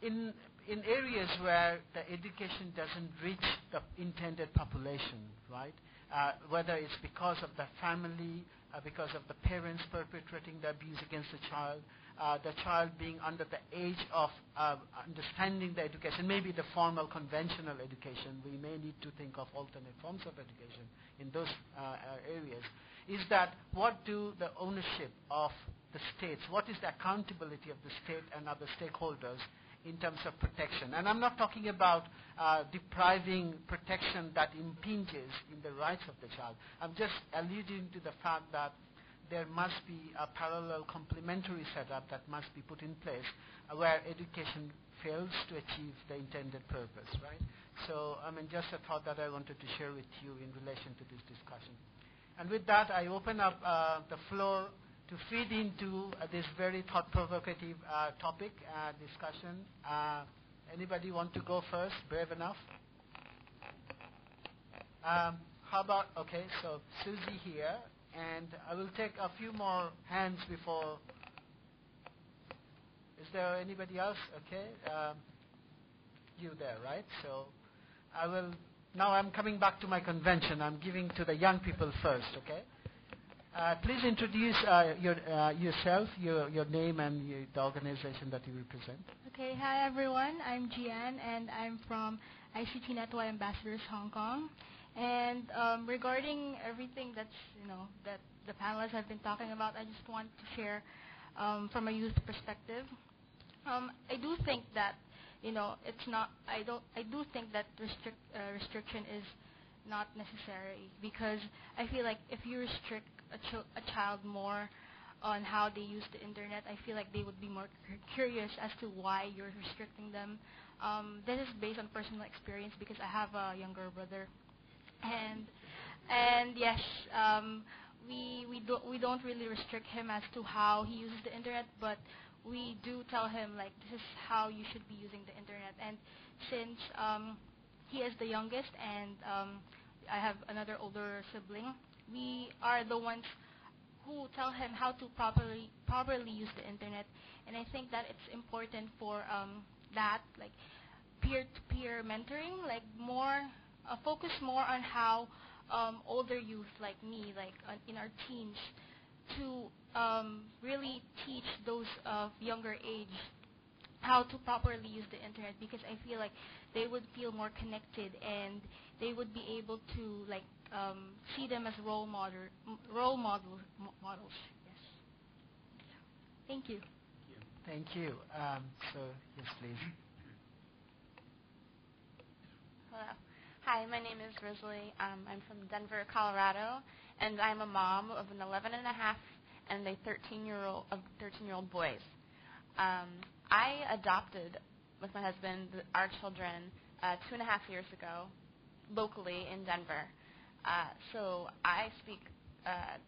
in, in areas where the education doesn't reach the intended population, right? Uh, whether it's because of the family, uh, because of the parents perpetrating the abuse against the child, uh, the child being under the age of uh, understanding the education, maybe the formal conventional education, we may need to think of alternate forms of education in those uh, uh, areas, is that what do the ownership of the states, what is the accountability of the state and other stakeholders in terms of protection. And I'm not talking about uh, depriving protection that impinges in the rights of the child. I'm just alluding to the fact that there must be a parallel complementary setup that must be put in place uh, where education fails to achieve the intended purpose, right? So, I mean, just a thought that I wanted to share with you in relation to this discussion. And with that, I open up uh, the floor to feed into uh, this very thought-provocative uh, topic uh, discussion. Anybody want to go first? Brave enough? Um, how about, okay, so Susie here, and I will take a few more hands before. Is there anybody else? Okay. Um, you there, right? So I will. Now I'm coming back to my convention. I'm giving to the young people first, okay? Uh, please introduce uh, your, uh, yourself, your, your name, and your, the organization that you represent.
Okay, hi everyone. I'm Jian, and I'm from ICT Network Ambassadors Hong Kong. And um, regarding everything that's you know that the panelists have been talking about, I just want to share um, from a youth perspective. Um, I do think that you know it's not. I don't. I do think that uh, restriction is not necessary because I feel like if you restrict a, ch- a child more on how they use the internet, I feel like they would be more curious as to why you're restricting them. Um, this is based on personal experience because I have a younger brother, and and yes, um, we we don't we don't really restrict him as to how he uses the internet, but we do tell him like this is how you should be using the internet. And since um, he is the youngest and um, I have another older sibling, we are the ones who tell him how to properly properly use the internet. And I think that it's important for um, that like peer-to-peer mentoring, like more uh, focus more on how um, older youth like me, like uh, in our teens, to um, really teach those of younger age how to properly use the internet because I feel like they would feel more connected and they would be able to like um, see them as role model role model models. Yes. Thank you.
Thank you. Um, so yes, please.
Hello. Hi, my name is Risley. Um, I'm from Denver, Colorado, and I'm a mom of an 11 and a half and a 13 year old of 13 year old boys. Um, I adopted with my husband our children uh, two and a half years ago, locally in Denver. Uh, so I speak uh,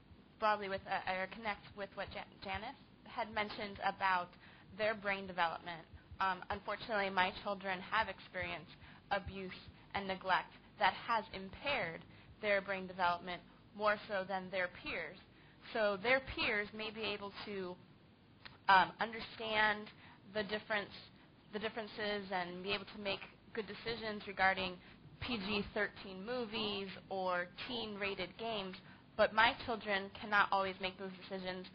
broadly with uh, or connect with what Jan- Janice had mentioned about their brain development. Um, unfortunately, my children have experienced abuse and neglect that has impaired their brain development more so than their peers. So their peers may be able to um, understand the difference, the differences, and be able to make good decisions regarding PG-13 movies or teen-rated games. But my children cannot always make those decisions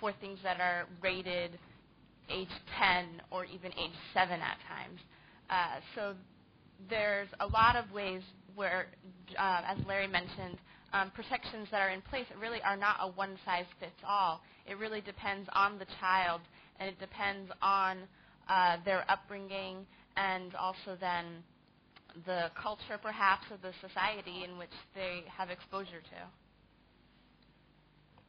for things that are rated age 10 or even age 7 at times. Uh, so there's a lot of ways where, uh, as Larry mentioned, um, protections that are in place really are not a one size fits all. It really depends on the child and it depends on uh, their upbringing and also then the culture perhaps of the society in which they have exposure to.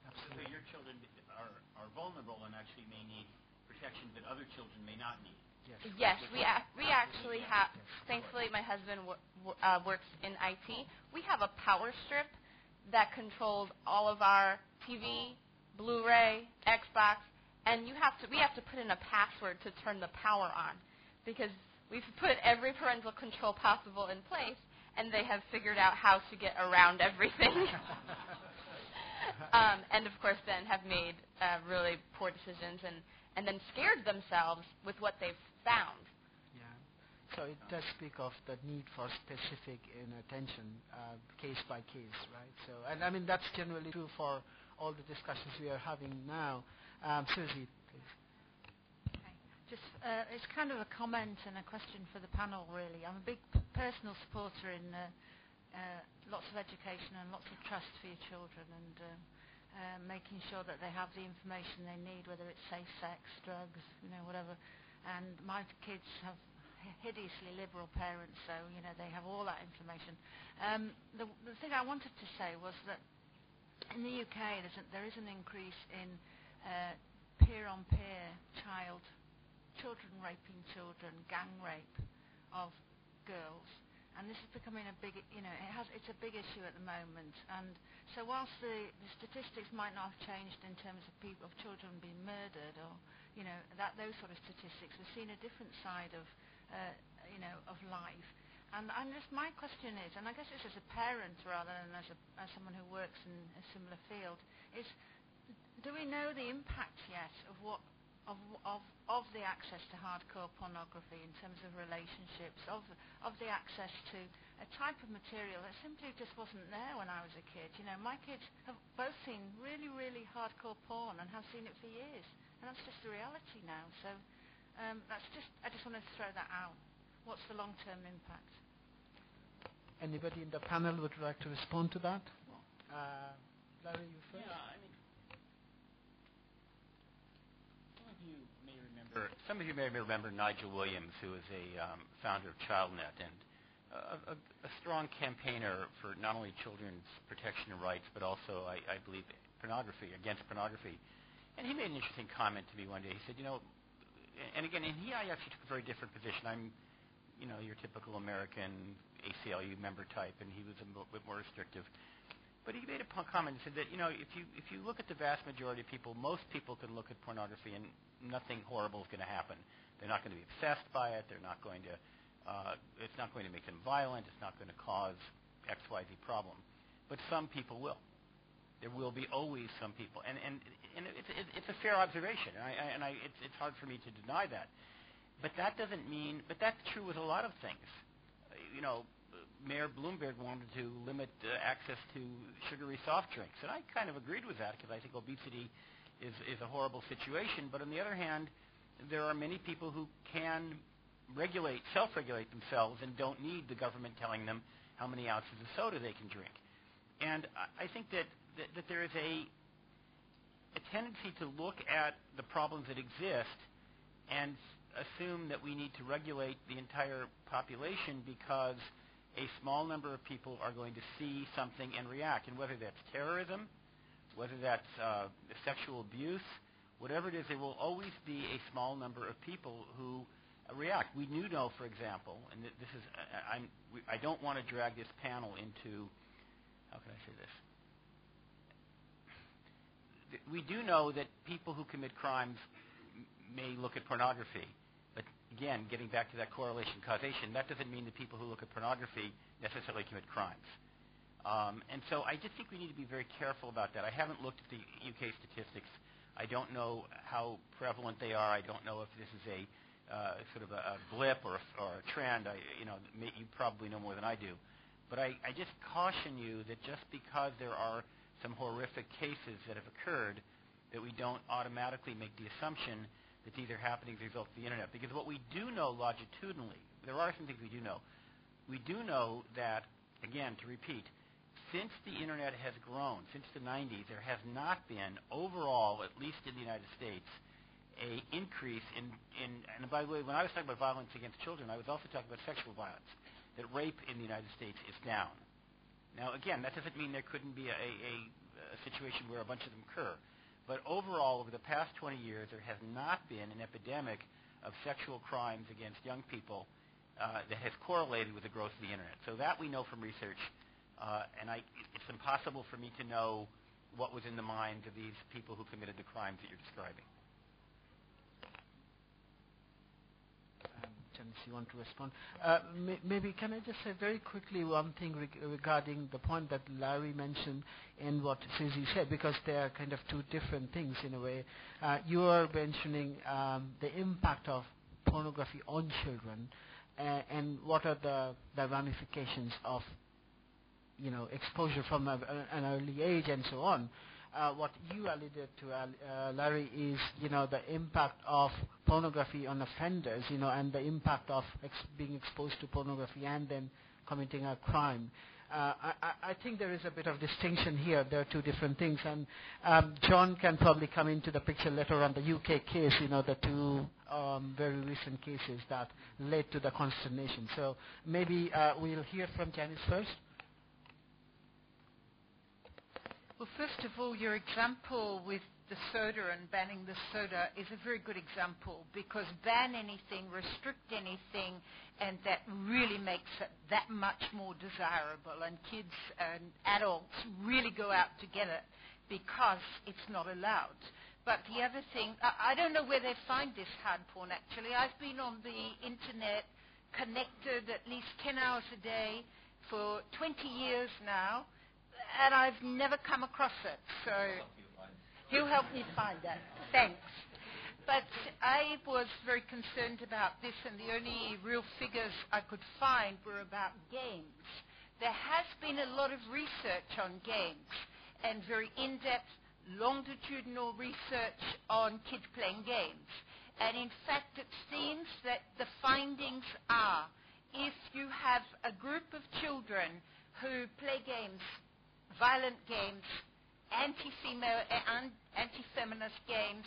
Absolutely. So your children are, are vulnerable and actually may need protection that other children may not need.
Yes, we, a- we actually have, thankfully my husband w- w- uh, works in IT. We have a power strip that controls all of our TV, Blu-ray, Xbox, and you have to we have to put in a password to turn the power on because we've put every parental control possible in place and they have figured out how to get around everything. um, and of course then have made uh, really poor decisions and, and then scared themselves with what they've found.
So it does speak of the need for specific attention, uh, case by case, right? So, and I mean that's generally true for all the discussions we are having now. Um, Susie, please.
Okay. Just uh, it's kind of a comment and a question for the panel, really. I'm a big personal supporter in uh, uh, lots of education and lots of trust for your children and. Uh, uh, making sure that they have the information they need, whether it's safe sex, drugs, you know, whatever. And my kids have hideously liberal parents, so you know they have all that information. Um, the, the thing I wanted to say was that in the UK there's a, there is an increase in uh, peer-on-peer child, children raping children, gang rape of girls, and this is becoming a big, you know, it has, it's a big issue at the moment. And so whilst the, the statistics might not have changed in terms of people, of children being murdered or, you know, that those sort of statistics, we're seeing a different side of uh, you know, of life. And, and just my question is, and I guess it's as a parent rather than as, a, as someone who works in a similar field, is do we know the impact yet of what of, of, of the access to hardcore pornography in terms of relationships, of, of the access to a type of material that simply just wasn't there when I was a kid. You know, my kids have both seen really, really hardcore porn and have seen it for years. And that's just the reality now. So um, that's just, I just wanted to throw that out. What's the long-term impact?
Anybody in the panel would like to respond to that? Uh, Larry, you first.
Yeah, I mean, some of you may remember. Some of you may remember Nigel Williams, who is a um, founder of ChildNet and a, a, a, strong campaigner for not only children's protection and rights, but also, I, I believe, pornography against pornography. And he made an interesting comment to me one day. He said, you know, and again, and he I actually took a very different position. I'm, you know, your typical American ACLU member type, and he was a little bit more restrictive. But he made a comment and said that you know if you if you look at the vast majority of people, most people can look at pornography and nothing horrible is going to happen. They're not going to be obsessed by it. They're not going to. Uh, it's not going to make them violent. It's not going to cause X Y Z problem. But some people will. There will be always some people, and and and it's it's a fair observation, and I, and I it's it's hard for me to deny that. But that doesn't mean. But that's true with a lot of things. You know, Mayor Bloomberg wanted to limit uh, access to sugary soft drinks, and I kind of agreed with that because I think obesity is is a horrible situation. But on the other hand, there are many people who can regulate, self-regulate themselves, and don't need the government telling them how many ounces of soda they can drink. And I think that that, that there is a a tendency to look at the problems that exist and assume that we need to regulate the entire population because a small number of people are going to see something and react. And whether that's terrorism, whether that's uh, sexual abuse, whatever it is, there will always be a small number of people who react. We do know, for example, and th- this is, uh, I'm, I don't want to drag this panel into, how can I say this? We do know that people who commit crimes may look at pornography But again, getting back to that correlation causation, that doesn't mean that people who look at pornography necessarily commit crimes. Um, and so I just think we need to be very careful about that. I haven't looked at the UK statistics. I don't know how prevalent they are. I don't know if this is a uh, sort of a, a blip or a, or a trend. I, you know, you probably know more than I do. But I, I just caution you that just because there are some horrific cases that have occurred, that we don't automatically make the assumption that these are happening as a result of the internet. Because what we do know longitudinally, there are some things we do know. We do know that, again, to repeat, since the internet has grown, since the 90s, there has not been overall, at least in the United States, a increase in, in and by the way, when I was talking about violence against children, I was also talking about sexual violence, that rape in the United States is down. Now, again, that doesn't mean there couldn't be a, a, a situation where a bunch of them occur. But overall, over the past 20 years, there has not been an epidemic of sexual crimes against young people uh, that has correlated with the growth of the internet. So that we know from research, uh, and I, it's impossible for me to know what was in the minds of these people who committed the crimes that you're describing.
You want to respond. Uh, may, maybe can I just say very quickly one thing reg regarding the point that Larry mentioned and what Susie said, because they are kind of two different things in a way. Uh, you are mentioning um, the impact of pornography on children, uh, and what are the, the ramifications of you know exposure from a, an early age and so on uh, what you alluded to, uh, Larry, is you know the impact of pornography on offenders, you know, and the impact of ex being exposed to pornography and then committing a crime. Uh, I, I, think there is a bit of distinction here. There are two different things, and um, John can probably come into the picture later on the UK case. You know, the two um, very recent cases that led to the consternation. So maybe uh, we'll hear from Janice first.
Well, first of all, your example with the soda and banning the soda is a very good example because ban anything, restrict anything, and that really makes it that much more desirable. And kids and adults really go out to get it because it's not allowed. But the other thing, I, I don't know where they find this hard porn actually. I've been on the internet connected at least 10 hours a day for 20 years now and I've never come across it. So he'll help me find that. Thanks.
But I was very concerned about this, and the only real figures I could find were about games. There has been a lot of research on games, and very in-depth, longitudinal research on kids playing games. And in fact, it seems that the findings are if you have a group of children who play games, violent games, uh, anti-feminist games,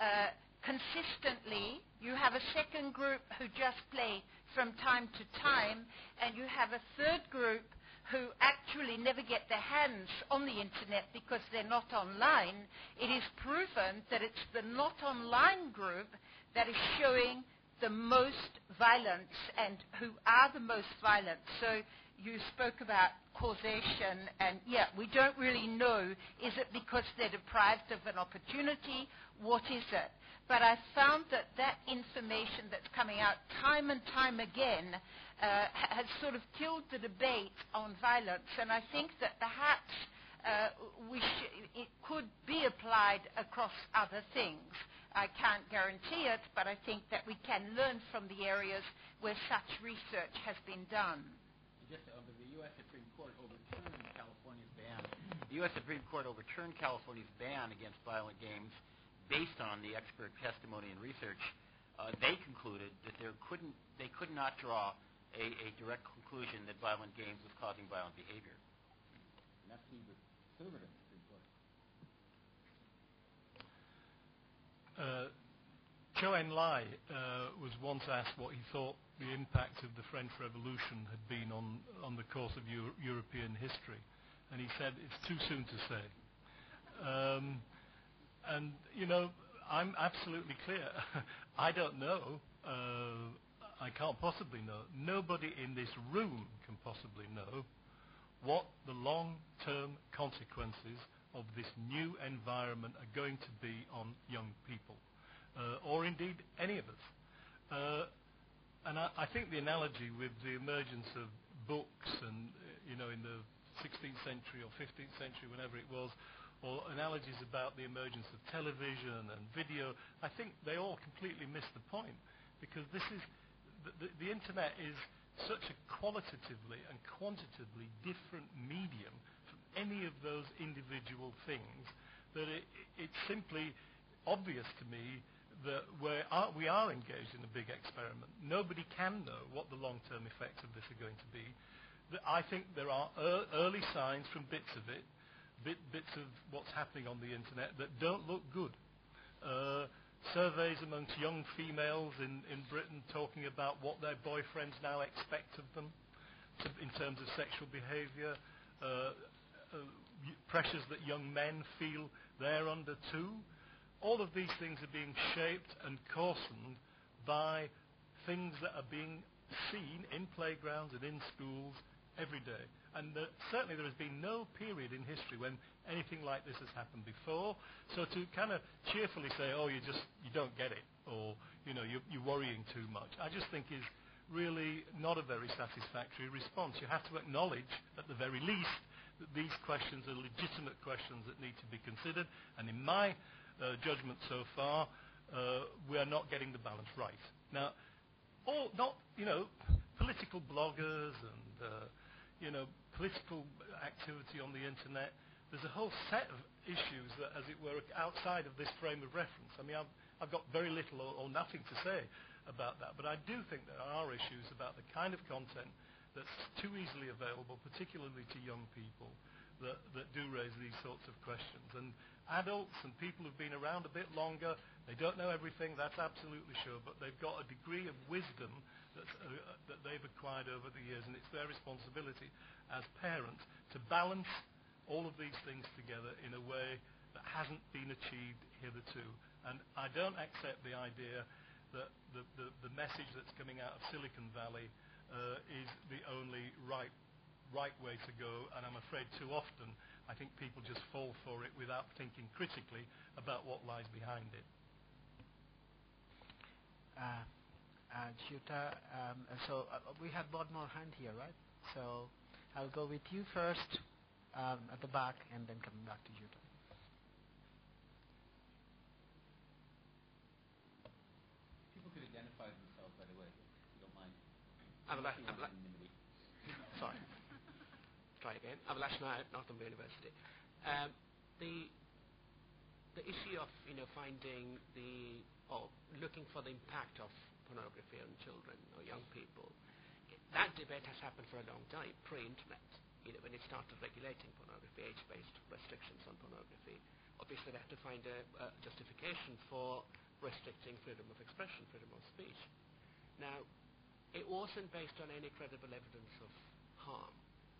uh, consistently. You have a second group who just play from time to time, and you have a third group who actually never get their hands on the internet because they're not online. It is proven that it's the not online group that is showing the most violence and who are the most violent. So you spoke about causation, and yeah, we don't really know. Is it because they're deprived of an opportunity? What is it? But I found that that information that's coming out time and time again uh, has sort of killed the debate on violence. And I think that perhaps uh, sh- it could be applied across other things. I can't guarantee it, but I think that we can learn from the areas where such research has been done.
Just uh, the U.S. Supreme Court overturned California's ban. The U.S. Supreme Court overturned California's ban against violent games based on the expert testimony and research, uh, they concluded that there couldn't, they could not draw a, a direct conclusion that violent games was causing violent behavior. And that's the conservative Supreme Court.
Uh, Zhou Enlai uh, was once asked what he thought the impact of the French Revolution had been on, on the course of Euro- European history. And he said, it's too soon to say. Um, and, you know, I'm absolutely clear. I don't know. Uh, I can't possibly know. Nobody in this room can possibly know what the long-term consequences of this new environment are going to be on young people, uh, or indeed any of us. Uh, and I, I, think the analogy with the emergence of books and, you know, in the 16th century or 15th century, whenever it was, or analogies about the emergence of television and video, I think they all completely miss the point because this is the, the, the internet is such a qualitatively and quantitatively different medium from any of those individual things that it, it's simply obvious to me that we're, are, we are engaged in a big experiment. Nobody can know what the long-term effects of this are going to be. I think there are er, early signs from bits of it bit, bits of what's happening on the internet that don't look good. Uh, surveys amongst young females in, in Britain talking about what their boyfriends now expect of them to, in terms of sexual behaviour, uh, uh, pressures that young men feel they're under too. All of these things are being shaped and coarsened by things that are being seen in playgrounds and in schools every day. And uh, certainly there has been no period in history when anything like this has happened before. So to kind of cheerfully say, oh, you just you don't get it, or you know you're, you're worrying too much, I just think is really not a very satisfactory response. You have to acknowledge, at the very least, that these questions are legitimate questions that need to be considered. And in my uh, judgment so far, uh, we are not getting the balance right. Now, all not you know political bloggers and uh, you know, political activity on the internet. There's a whole set of issues that, as it were, outside of this frame of reference. I mean, I've, I've got very little or, or nothing to say about that, but I do think there are issues about the kind of content that's too easily available, particularly to young people, that, that do raise these sorts of questions. And adults and people who've been around a bit longer, they don't know everything, that's absolutely sure, but they've got a degree of wisdom uh, that they've acquired over the years, and it's their responsibility as parents to balance all of these things together in a way that hasn't been achieved hitherto. And I don't accept the idea that the, the, the message that's coming out of Silicon Valley uh, is the only right, right way to go, and I'm afraid too often I think people just fall for it without thinking critically about what lies behind it.
Uh, and Um, so uh, we have one more hand here, right? So I'll go with you first um, at the back and then coming back to Shuta.
People could identify themselves, by the way, if you don't mind. Sorry. Try again. Abhilash Nair, Northumbria University. Um, the the issue of you know finding the or looking for the impact of pornography on children or young people, that debate has happened for a long time, pre-internet. You know, when it started regulating pornography, age-based restrictions on pornography, obviously they had to find a, a justification for restricting freedom of expression, freedom of speech. Now, it wasn't based on any credible evidence of harm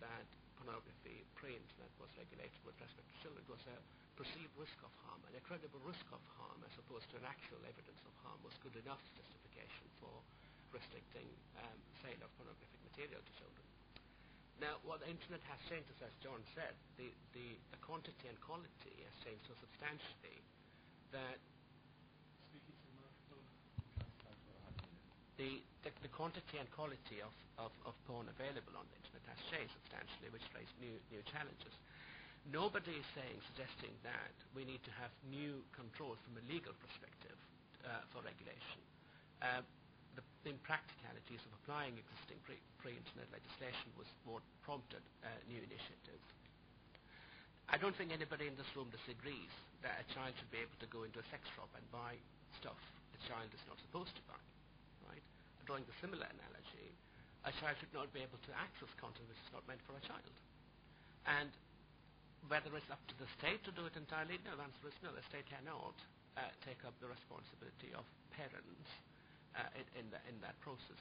that pornography, pre-internet, was regulated with respect to children. It was a perceived risk of harm, and a credible risk of harm as opposed to an actual evidence of harm was good enough justification for restricting um, sale of pornographic material to children. Now, what the internet has changed is, as John said, the, the, the quantity and quality has changed so substantially that the, quantity and quality of, porn available on the internet has changed substantially, which raised new, challenges. Nobody is saying, suggesting that we need to have new controls from a legal perspective uh, for regulation. Uh, the, impracticalities of applying existing pre, pre-internet legislation was what prompted uh, new initiatives. I don't think anybody in this room disagrees that a child should be able to go into a sex shop and buy stuff a child is not supposed to buy drawing the similar analogy, a child should not be able to access content which is not meant for a child. And whether it's up to the state to do it entirely, no, the answer is no. The state cannot uh, take up the responsibility of parents uh, in, in, the, in that process.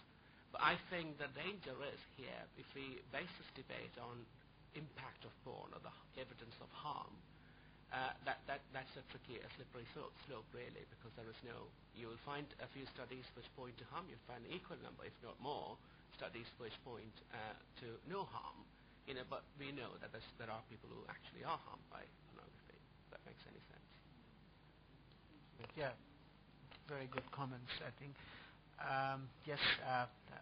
But I think the danger is here, if we base this debate on impact of porn or the evidence of harm, that, that, that's a tricky, a slippery slope, really, because there is no, you will find a few studies which point to harm, you'll find an equal number, if not more, studies which point uh, to no harm, you know, but we know that there are people who actually are harmed by pornography. If that makes any sense.
Yeah, very good comments, I think. Um, yes, uh, the,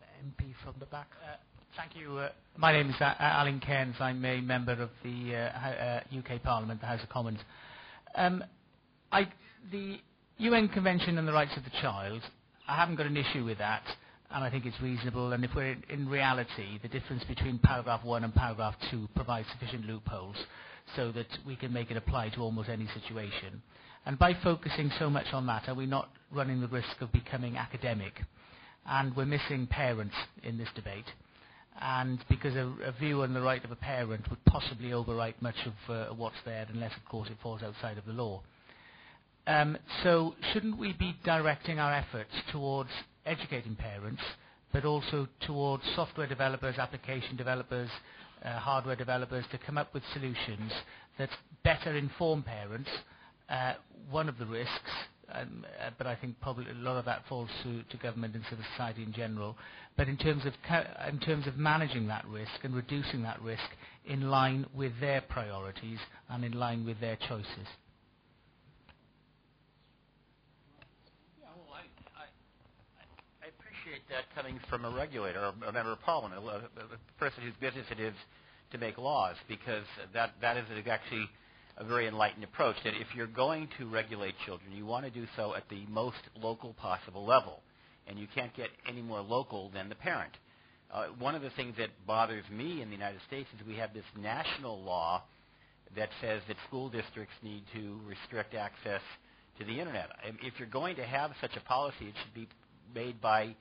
the MP from the back.
Uh, Thank you. Uh, my name is uh, Alun Cairns. I'm a member of the uh, UK uh, Parliament, the House of Commons. Um, I, the UN Convention on the Rights of the Child, I haven't got an issue with that, and I think it's reasonable. And if we're in, in reality, the difference between paragraph 1 and paragraph 2 provides sufficient loopholes so that we can make it apply to almost any situation. And by focusing so much on that, are we not running the risk of becoming academic? And we're missing parents in this debate and because a, a view on the right of a parent would possibly overwrite much of uh, what's there, unless, of course, it falls outside of the law. Um, so shouldn't we be directing our efforts towards educating parents, but also towards software developers, application developers, uh, hardware developers to come up with solutions that better inform parents? Uh, one of the risks Um, uh, but I think probably a lot of that falls to, to government and civil society in general. But in terms of in terms of managing that risk and reducing that risk in line with their priorities and in line with their choices.
Yeah, well, I, I, I appreciate that coming from a regulator or a member of parliament, a, a person whose business it is to make laws, because that that is actually a very enlightened approach that if you're going to regulate children, you want to do so at the most local possible level. And you can't get any more local than the parent. Uh, one of the things that bothers me in the United States is we have this national law that says that school districts need to restrict access to the internet. If you're going to have such a policy, it should be made by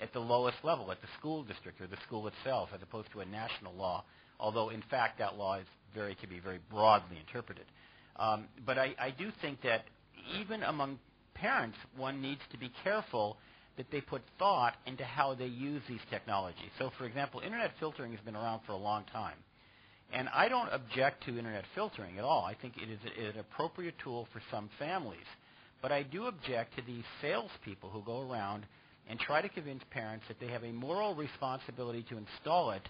at the lowest level, at the school district or the school itself, as opposed to a national law. Although, in fact, that law is very can be very broadly interpreted. Um, but I, I do think that even among parents, one needs to be careful that they put thought into how they use these technologies. So, for example, internet filtering has been around for a long time. And I don't object to internet filtering at all. I think it is an appropriate tool for some families. But I do object to these salespeople who go around and try to convince parents that they have a moral responsibility to install it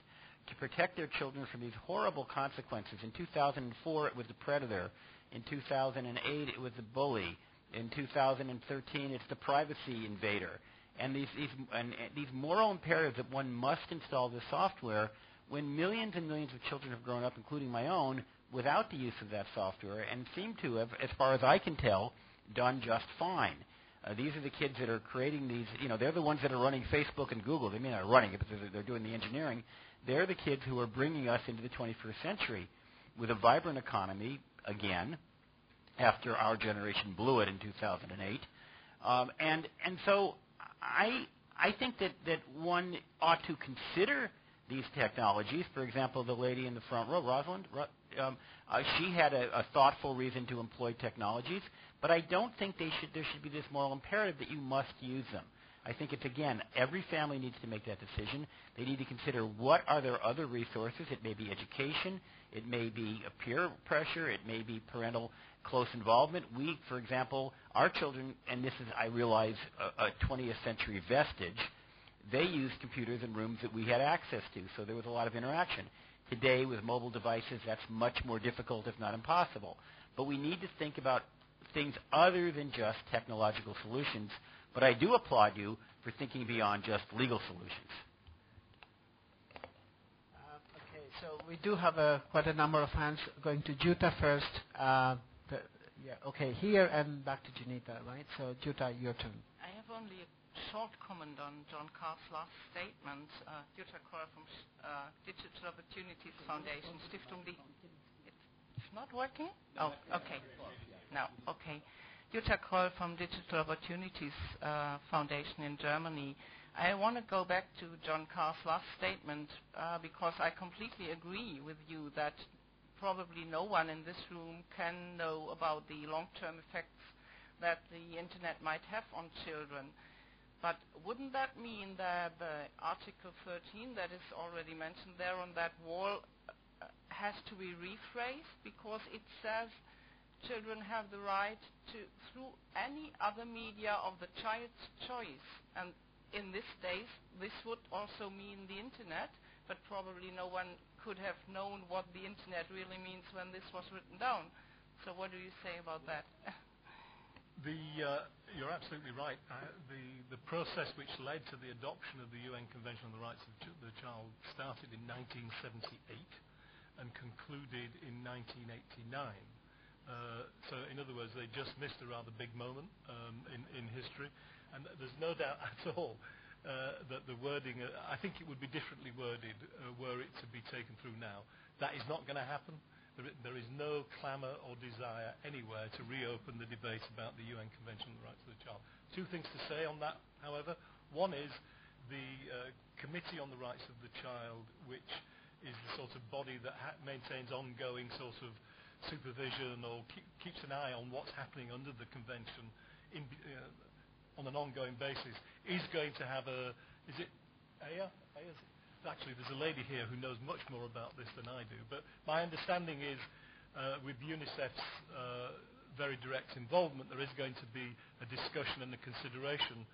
to protect their children from these horrible consequences. In 2004, it was the predator. In 2008, it was the bully. In 2013, it's the privacy invader. And these, these, and, and these moral imperatives that one must install this software when millions and millions of children have grown up, including my own, without the use of that software and seem to have, as far as I can tell, done just fine. Uh, these are the kids that are creating these. You know, they're the ones that are running Facebook and Google. They may not be running it, but they're, they're doing the engineering. They're the kids who are bringing us into the 21st century with a vibrant economy again. After our generation blew it in 2008, um, and and so I I think that that one ought to consider these technologies. For example, the lady in the front row, Rosalind, um, uh, she had a, a thoughtful reason to employ technologies, but I don't think they should, there should be this moral imperative that you must use them. I think it's again every family needs to make that decision. They need to consider what are their other resources. It may be education, it may be peer pressure, it may be parental close involvement. We, for example, our children, and this is I realize a, a 20th century vestige they used computers in rooms that we had access to, so there was a lot of interaction. Today, with mobile devices, that's much more difficult, if not impossible. But we need to think about things other than just technological solutions. But I do applaud you for thinking beyond just legal solutions.
Uh, okay, so we do have a, quite a number of hands going to Jutta first. Uh, the, yeah, okay, here and back to Janita, right? So Jutta, your turn.
I have only a short comment on John Carr's last statement. Uh, Jutta Kroll from uh, Digital Opportunities Foundation, Stiftung Die. It's not working? Oh, okay. No, okay. Jutta Kroll from Digital Opportunities uh, Foundation in Germany. I want to go back to John Carr's last statement uh, because I completely agree with you that probably no one in this room can know about the long-term effects that the internet might have on children. But wouldn't that mean that Article 13 that is already mentioned there on that wall uh, has to be rephrased because it says children have the right to, through any other media of the child's choice. And in this days, this would also mean the internet, but probably no one could have known what the internet really means when this was written down. So what do you say about that?
The, uh, you're absolutely right. Uh, the, the process which led to the adoption of the UN Convention on the Rights of Ch- the Child started in 1978 and concluded in 1989. Uh, so, in other words, they just missed a rather big moment um, in, in history. And there's no doubt at all uh, that the wording, uh, I think it would be differently worded uh, were it to be taken through now. That is not going to happen. There, there is no clamour or desire anywhere to reopen the debate about the UN Convention on the Rights of the Child. Two things to say on that, however. One is the uh, Committee on the Rights of the Child, which is the sort of body that ha- maintains ongoing sort of supervision or keep, keeps an eye on what's happening under the convention in, uh, on an ongoing basis, is going to have a, is it Aya? Aya's actually there's a lady here who knows much more about this than I do. But my understanding is uh, with UNICEF's uh, very direct involvement, there is going to be a discussion and a consideration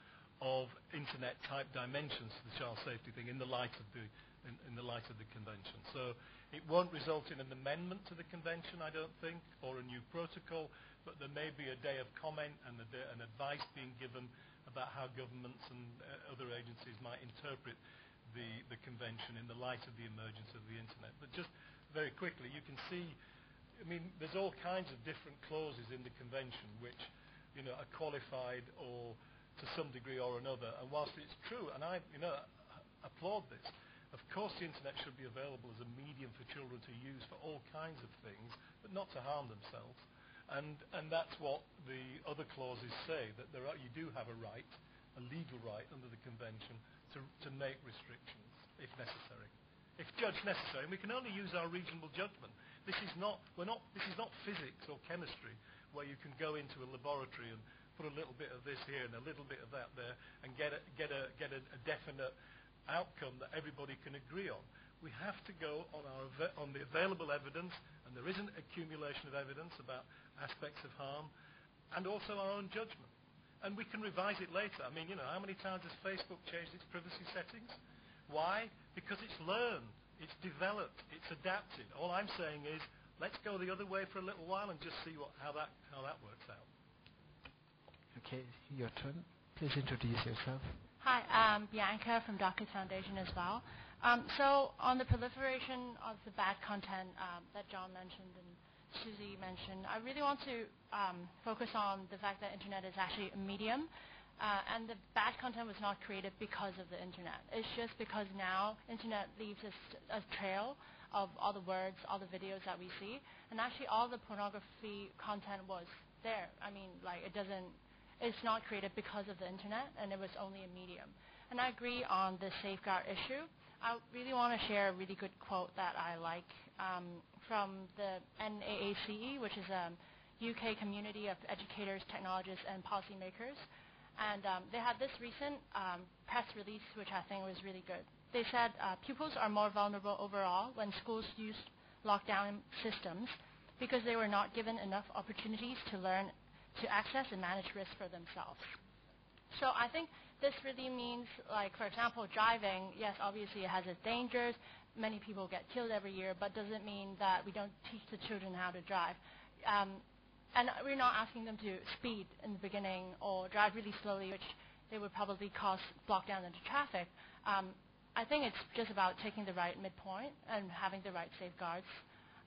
of internet type dimensions to the child safety thing in the light of the in, in the light of the convention. So it won't result in an amendment to the convention, I don't think, or a new protocol, but there may be a day of comment and a day, an advice being given about how governments and uh, other agencies might interpret the, the convention in the light of the emergence of the internet. But just very quickly, you can see, I mean, there's all kinds of different clauses in the convention which, you know, are qualified or to some degree or another. And whilst it's true, and I, you know, applaud this, of course the internet should be available as a medium for children to use for all kinds of things, but not to harm themselves. And, and that's what the other clauses say, that there are, you do have a right, a legal right under the convention to, to make restrictions if necessary. If judged necessary, and we can only use our reasonable judgment. This is not, we're not, this is not physics or chemistry where you can go into a laboratory and put a little bit of this here and a little bit of that there and get a, get a, get a, a definite outcome that everybody can agree on. We have to go on, our, on the available evidence, and there is an accumulation of evidence about aspects of harm, and also our own judgment and we can revise it later. I mean, you know, how many times has Facebook changed its privacy settings? Why? Because it's learned, it's developed, it's adapted. All I'm saying is, let's go the other way for a little while and just see what, how, that, how that works out.
Okay, your turn. Please introduce yourself.
Hi, I'm Bianca from DotKids Foundation as well. Um, so on the proliferation of the bad content um, that John mentioned and Susie mentioned, I really want to um, focus on the fact that internet is actually a medium. Uh, and the bad content was not created because of the internet. It's just because now internet leaves a, a trail of all the words, all the videos that we see, and actually all the pornography content was there. I mean, like it doesn't, it's not created because of the internet, and it was only a medium. And I agree on the safeguard issue. I really want to share a really good quote that I like um, from the NAACE, which is a UK community of educators, technologists, and policymakers. And um, they had this recent um, press release, which I think was really good. They said uh, pupils are more vulnerable overall when schools use lockdown systems because they were not given enough opportunities to learn to access and manage risk for themselves. So I think this really means, like, for example, driving, yes, obviously it has its dangers. Many people get killed every year, but does it mean that we don't teach the children how to drive. Um, and we're not asking them to speed in the beginning or drive really slowly, which they would probably cause block down into traffic. Um, I think it's just about taking the right midpoint and having the right safeguards.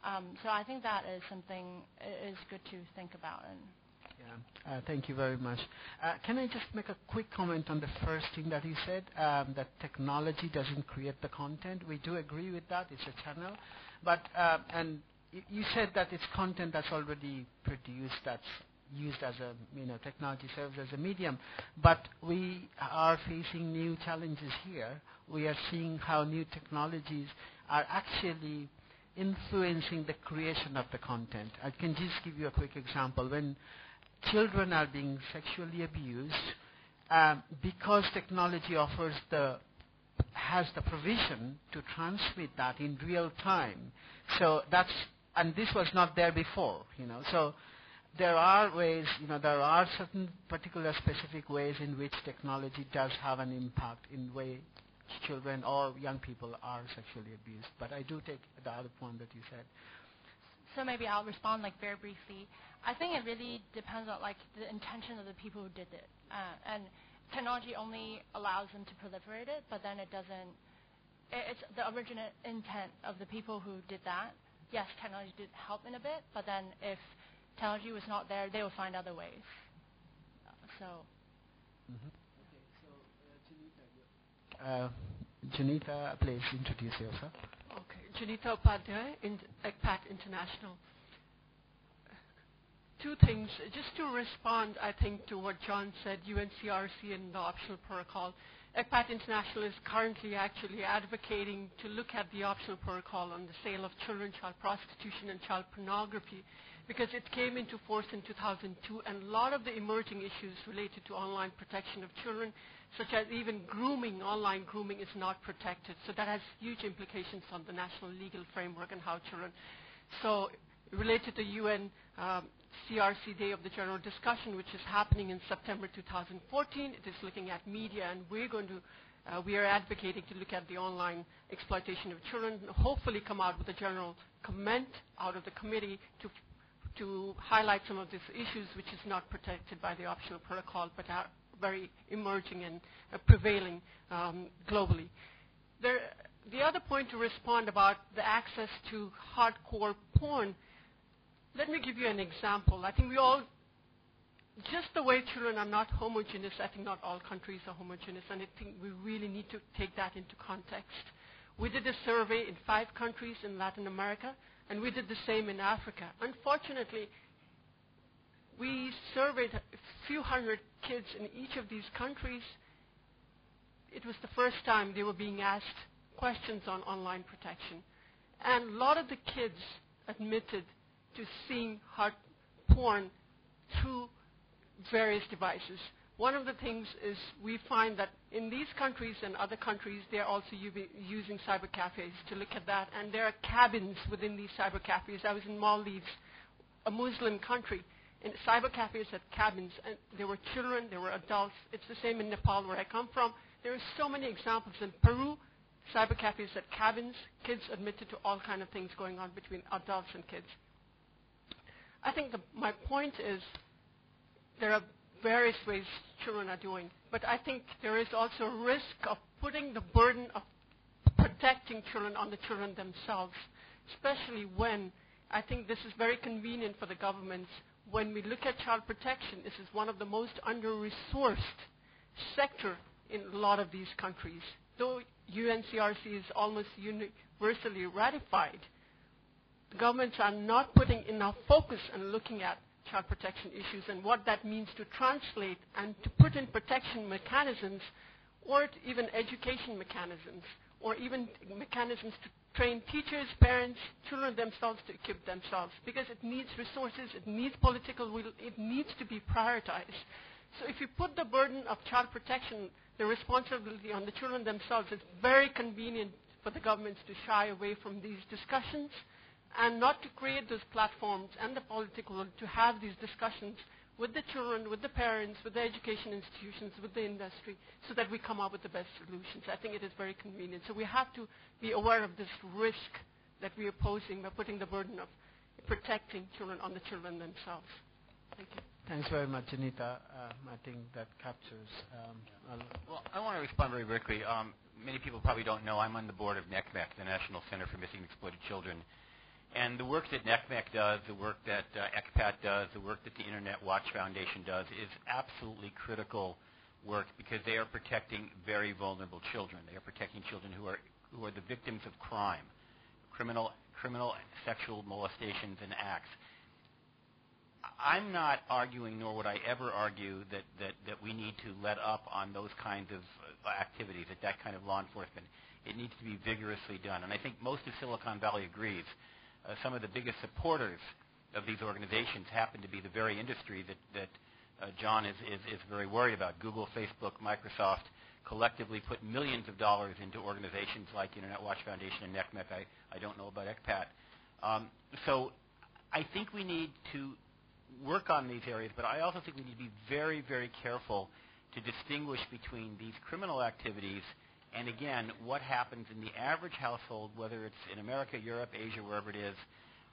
Um, so I think that is something is good to think about. And
yeah. Uh, thank you very much. Uh, can I just make a quick comment on the first thing that you said, um, that technology doesn't create the content? We do agree with that. It's a channel. But, uh, and you said that it's content that's already produced, that's used as a, you know, technology serves as a medium. But we are facing new challenges here. We are seeing how new technologies are actually influencing the creation of the content. I can just give you a quick example. When children are being sexually abused, um, because technology offers the has the provision to transmit that in real time. So that's and this was not there before, you know. So there are ways, you know, there are certain particular specific ways in which technology does have an impact in way children or young people are sexually abused. But I do take the other point that you said.
So maybe I'll respond like very briefly. I think it really depends on like the intention of the people who did it, uh, and technology only allows them to proliferate it, but then it doesn't. It's the original intent of the people who did that yes, technology did help in a bit, but then if technology was not there, they would find other ways. Uh, so.
Mm-hmm. Okay, so uh, Janita, please introduce yourself.
Okay, Janita Upadhyay, in ECPAT International. Two things, just to respond, I think, to what John said, UNCRC and the optional protocol. ECPAT International is currently actually advocating to look at the optional protocol on the sale of children, child prostitution, and child pornography because it came into force in 2002 and a lot of the emerging issues related to online protection of children, such as even grooming, online grooming is not protected. So that has huge implications on the national legal framework and how children. So related to UN um, CRC Day of the General Discussion, which is happening in September 2014. It is looking at media, and we're going to, uh, we are advocating to look at the online exploitation of children, hopefully come out with a general comment out of the committee to, to highlight some of these issues which is not protected by the optional protocol, but are very emerging and uh, prevailing um, globally. There, the other point to respond about the access to hardcore porn let me give you an example. I think we all, just the way children are not homogeneous, I think not all countries are homogeneous, and I think we really need to take that into context. We did a survey in five countries in Latin America, and we did the same in Africa. Unfortunately, we surveyed a few hundred kids in each of these countries. It was the first time they were being asked questions on online protection. And a lot of the kids admitted to seeing hard porn through various devices. One of the things is we find that in these countries and other countries, they're also using cyber cafes to look at that. And there are cabins within these cyber cafes. I was in Maldives, a Muslim country, and cyber cafes had cabins. And there were children, there were adults. It's the same in Nepal, where I come from. There are so many examples. In Peru, cyber cafes had cabins, kids admitted to all kind of things going on between adults and kids. I think the, my point is there are various ways children are doing, but I think there is also a risk of putting the burden of protecting children on the children themselves, especially when I think this is very convenient for the governments. When we look at child protection, this is one of the most under-resourced sector in a lot of these countries. Though UNCRC is almost universally ratified, governments are not putting enough focus on looking at child protection issues and what that means to translate and to put in protection mechanisms or even education mechanisms or even mechanisms to train teachers, parents, children themselves to equip themselves because it needs resources, it needs political will, it needs to be prioritized. So if you put the burden of child protection, the responsibility on the children themselves, it's very convenient for the governments to shy away from these discussions and not to create those platforms and the political to have these discussions with the children, with the parents, with the education institutions, with the industry, so that we come up with the best solutions. I think it is very convenient. So we have to be aware of this risk that we are posing by putting the burden of protecting children on the children themselves. Thank you.
Thanks very much, Anita. Um, I think that captures. Um,
well, I want to respond very quickly. Um, many people probably don't know I'm on the board of NCMEC, the National Center for Missing and Exploited Children. And the work that NCMEC does, the work that uh, ECPAT does, the work that the Internet Watch Foundation does is absolutely critical work because they are protecting very vulnerable children. They are protecting children who are who are the victims of crime, criminal criminal sexual molestations and acts. I'm not arguing, nor would I ever argue, that, that, that we need to let up on those kinds of uh, activities, at that kind of law enforcement. It needs to be vigorously done. And I think most of Silicon Valley agrees. Uh, some of the biggest supporters of these organizations happen to be the very industry that, that uh, John is, is, is very worried about. Google, Facebook, Microsoft collectively put millions of dollars into organizations like Internet Watch Foundation and NCMEC. I, I don't know about ECPAT. Um, so I think we need to work on these areas, but I also think we need to be very, very careful to distinguish between these criminal activities and, again, what happens in the average household, whether it's in America, Europe, Asia, wherever it is,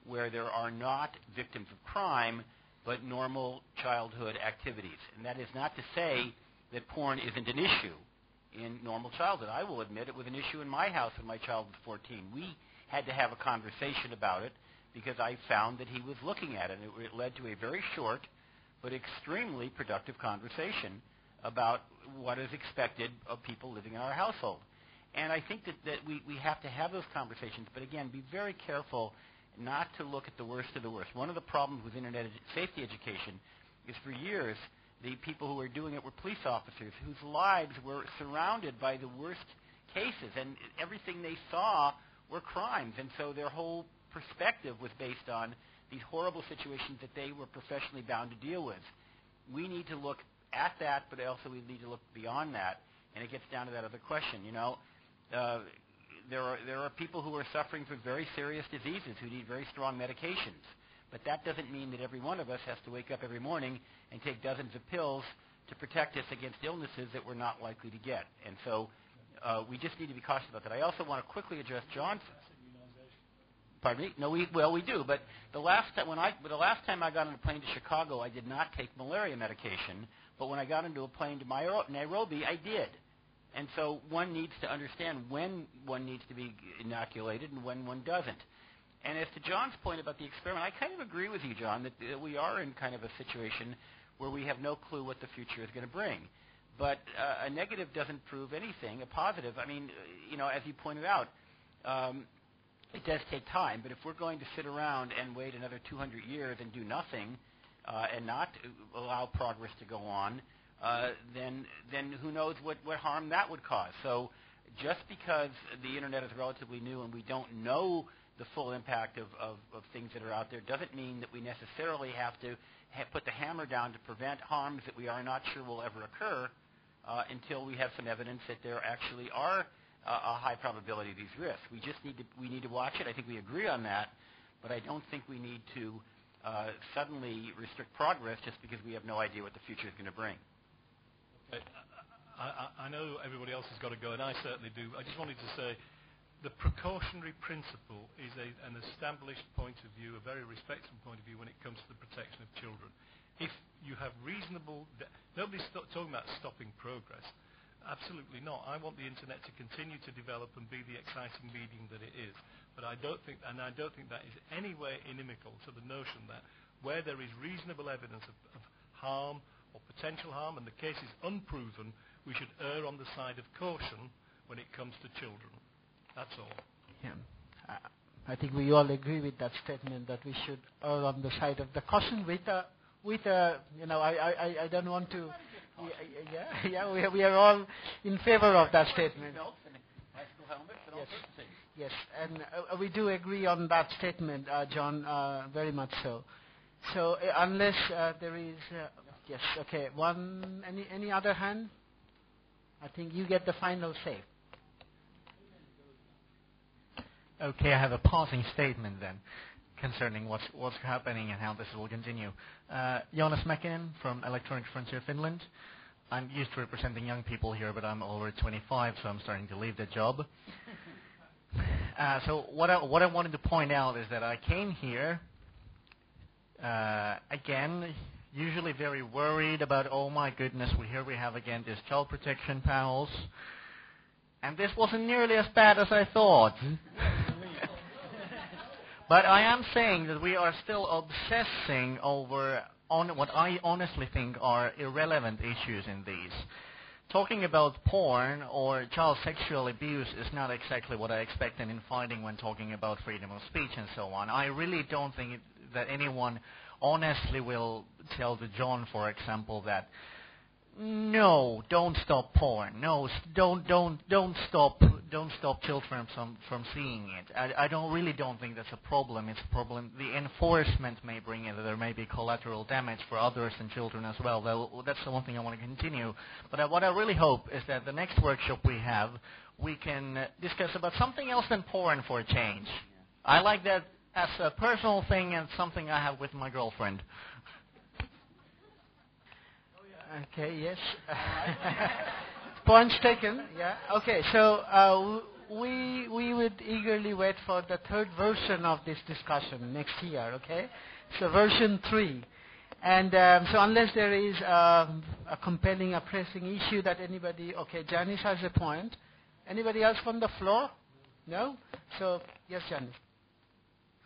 where there are not victims of crime but normal childhood activities. And that is not to say that porn isn't an issue in normal childhood. I will admit it was an issue in my house when my child was 14. We had to have a conversation about it because I found that he was looking at it. And it led to a very short but extremely productive conversation about what is expected of people living in our household. And I think that, that we, we have to have those conversations, but again, be very careful not to look at the worst of the worst. One of the problems with Internet safety education is for years the people who were doing it were police officers whose lives were surrounded by the worst cases, and everything they saw were crimes. And so their whole perspective was based on these horrible situations that they were professionally bound to deal with. We need to look at that, but also we need to look beyond that. And it gets down to that other question. You know, uh, there are there are people who are suffering from very serious diseases who need very strong medications. But that doesn't mean that every one of us has to wake up every morning and take dozens of pills to protect us against illnesses that we're not likely to get. And so uh, we just need to be cautious about that. I also want to quickly address John's Pardon me? No, we well we do. But the last time when I the last time I got on a plane to Chicago, I did not take malaria medication. But when I got into a plane to Nairobi, I did. And so one needs to understand when one needs to be inoculated and when one doesn't. And as to John's point about the experiment, I kind of agree with you, John, that, that we are in kind of a situation where we have no clue what the future is going to bring. But uh, a negative doesn't prove anything. A positive, I mean, you know, as you pointed out, um, it does take time, but if we're going to sit around and wait another 200 years and do nothing uh, and not allow progress to go on, uh, then then who knows what, what harm that would cause. So just because the internet is relatively new and we don't know the full impact of, of, of things that are out there doesn't mean that we necessarily have to ha- put the hammer down to prevent harms that we are not sure will ever occur uh, until we have some evidence that there actually are a high probability of these risks. We just need to we need to watch it. I think we agree on that, but I don't think we need to uh, suddenly restrict progress just because we have no idea what the future is going to bring.
I, I, I know everybody else has got to go, and I certainly do. I just wanted to say the precautionary principle is a, an established point of view, a very respectable point of view when it comes to the protection of children. If you have reasonable, de- nobody's st- talking about stopping progress, Absolutely not. I want the internet to continue to develop and be the exciting medium that it is. But I don't think, and I don't think that is any way inimical to the notion that where there is reasonable evidence of, of harm or potential harm and the case is unproven, we should err on the side of caution when it comes to children. That's all.
Yeah. I think we all agree with that statement that we should err on the side of the caution with a, with a, you know, I, I, I don't want to yeah, yeah, we, we are all in favor of that statement. Yes, yes, and uh, we do agree on that statement, uh, John, uh, very much so. So uh, unless uh, there is, uh, yes, okay, one, any, any other hand? I think you get the final say.
Okay, I have a passing statement then concerning what's, what's happening and how this will continue. Uh, Jonas Mäkinen from Electronic Frontier Finland. I'm used to representing young people here, but I'm already 25, so I'm starting to leave the job. Uh, so what I, what I wanted to point out is that I came here, uh, again, usually very worried about, oh my goodness, we here we have again these child protection panels, and this wasn't nearly as bad as I thought. But I am saying that we are still obsessing over on what I honestly think are irrelevant issues in these. Talking about porn or child sexual abuse is not exactly what I expect in fighting when talking about freedom of speech and so on. I really don't think that anyone honestly will tell the John, for example, that no, don't stop porn. No, don't don't don't stop don't stop children from from seeing it. I, I don't really don't think that's a problem. It's a problem. The enforcement may bring it. There may be collateral damage for others and children as well. That, that's the one thing I want to continue. But I, what I really hope is that the next workshop we have, we can discuss about something else than porn for a change. I like that as a personal thing and something I have with my girlfriend.
Okay, yes. Points taken. Yeah. Okay, so uh, we we would eagerly wait for the third version of this discussion next year. Okay, so version three. And um, so unless there is um, a compelling, a pressing issue that anybody, okay, Janice has a point. Anybody else from the floor? No? So, yes, Janice.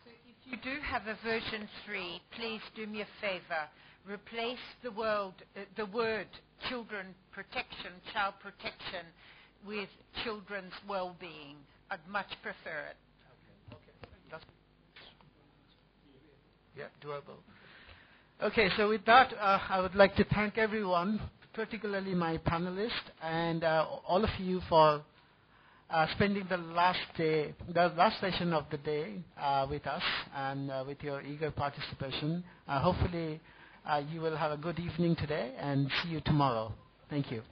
So if you do have a version 3, please do me a favor replace the, world, uh, the word children protection, child protection, with children's well-being. I'd much prefer it.
Okay. Yeah, doable. Okay, so with that, uh, I would like to thank everyone, particularly my panelists, and uh, all of you for uh, spending the last day, the last session of the day uh, with us and uh, with your eager participation. Uh, hopefully, Uh, you will have a good evening today and see you tomorrow. Thank you.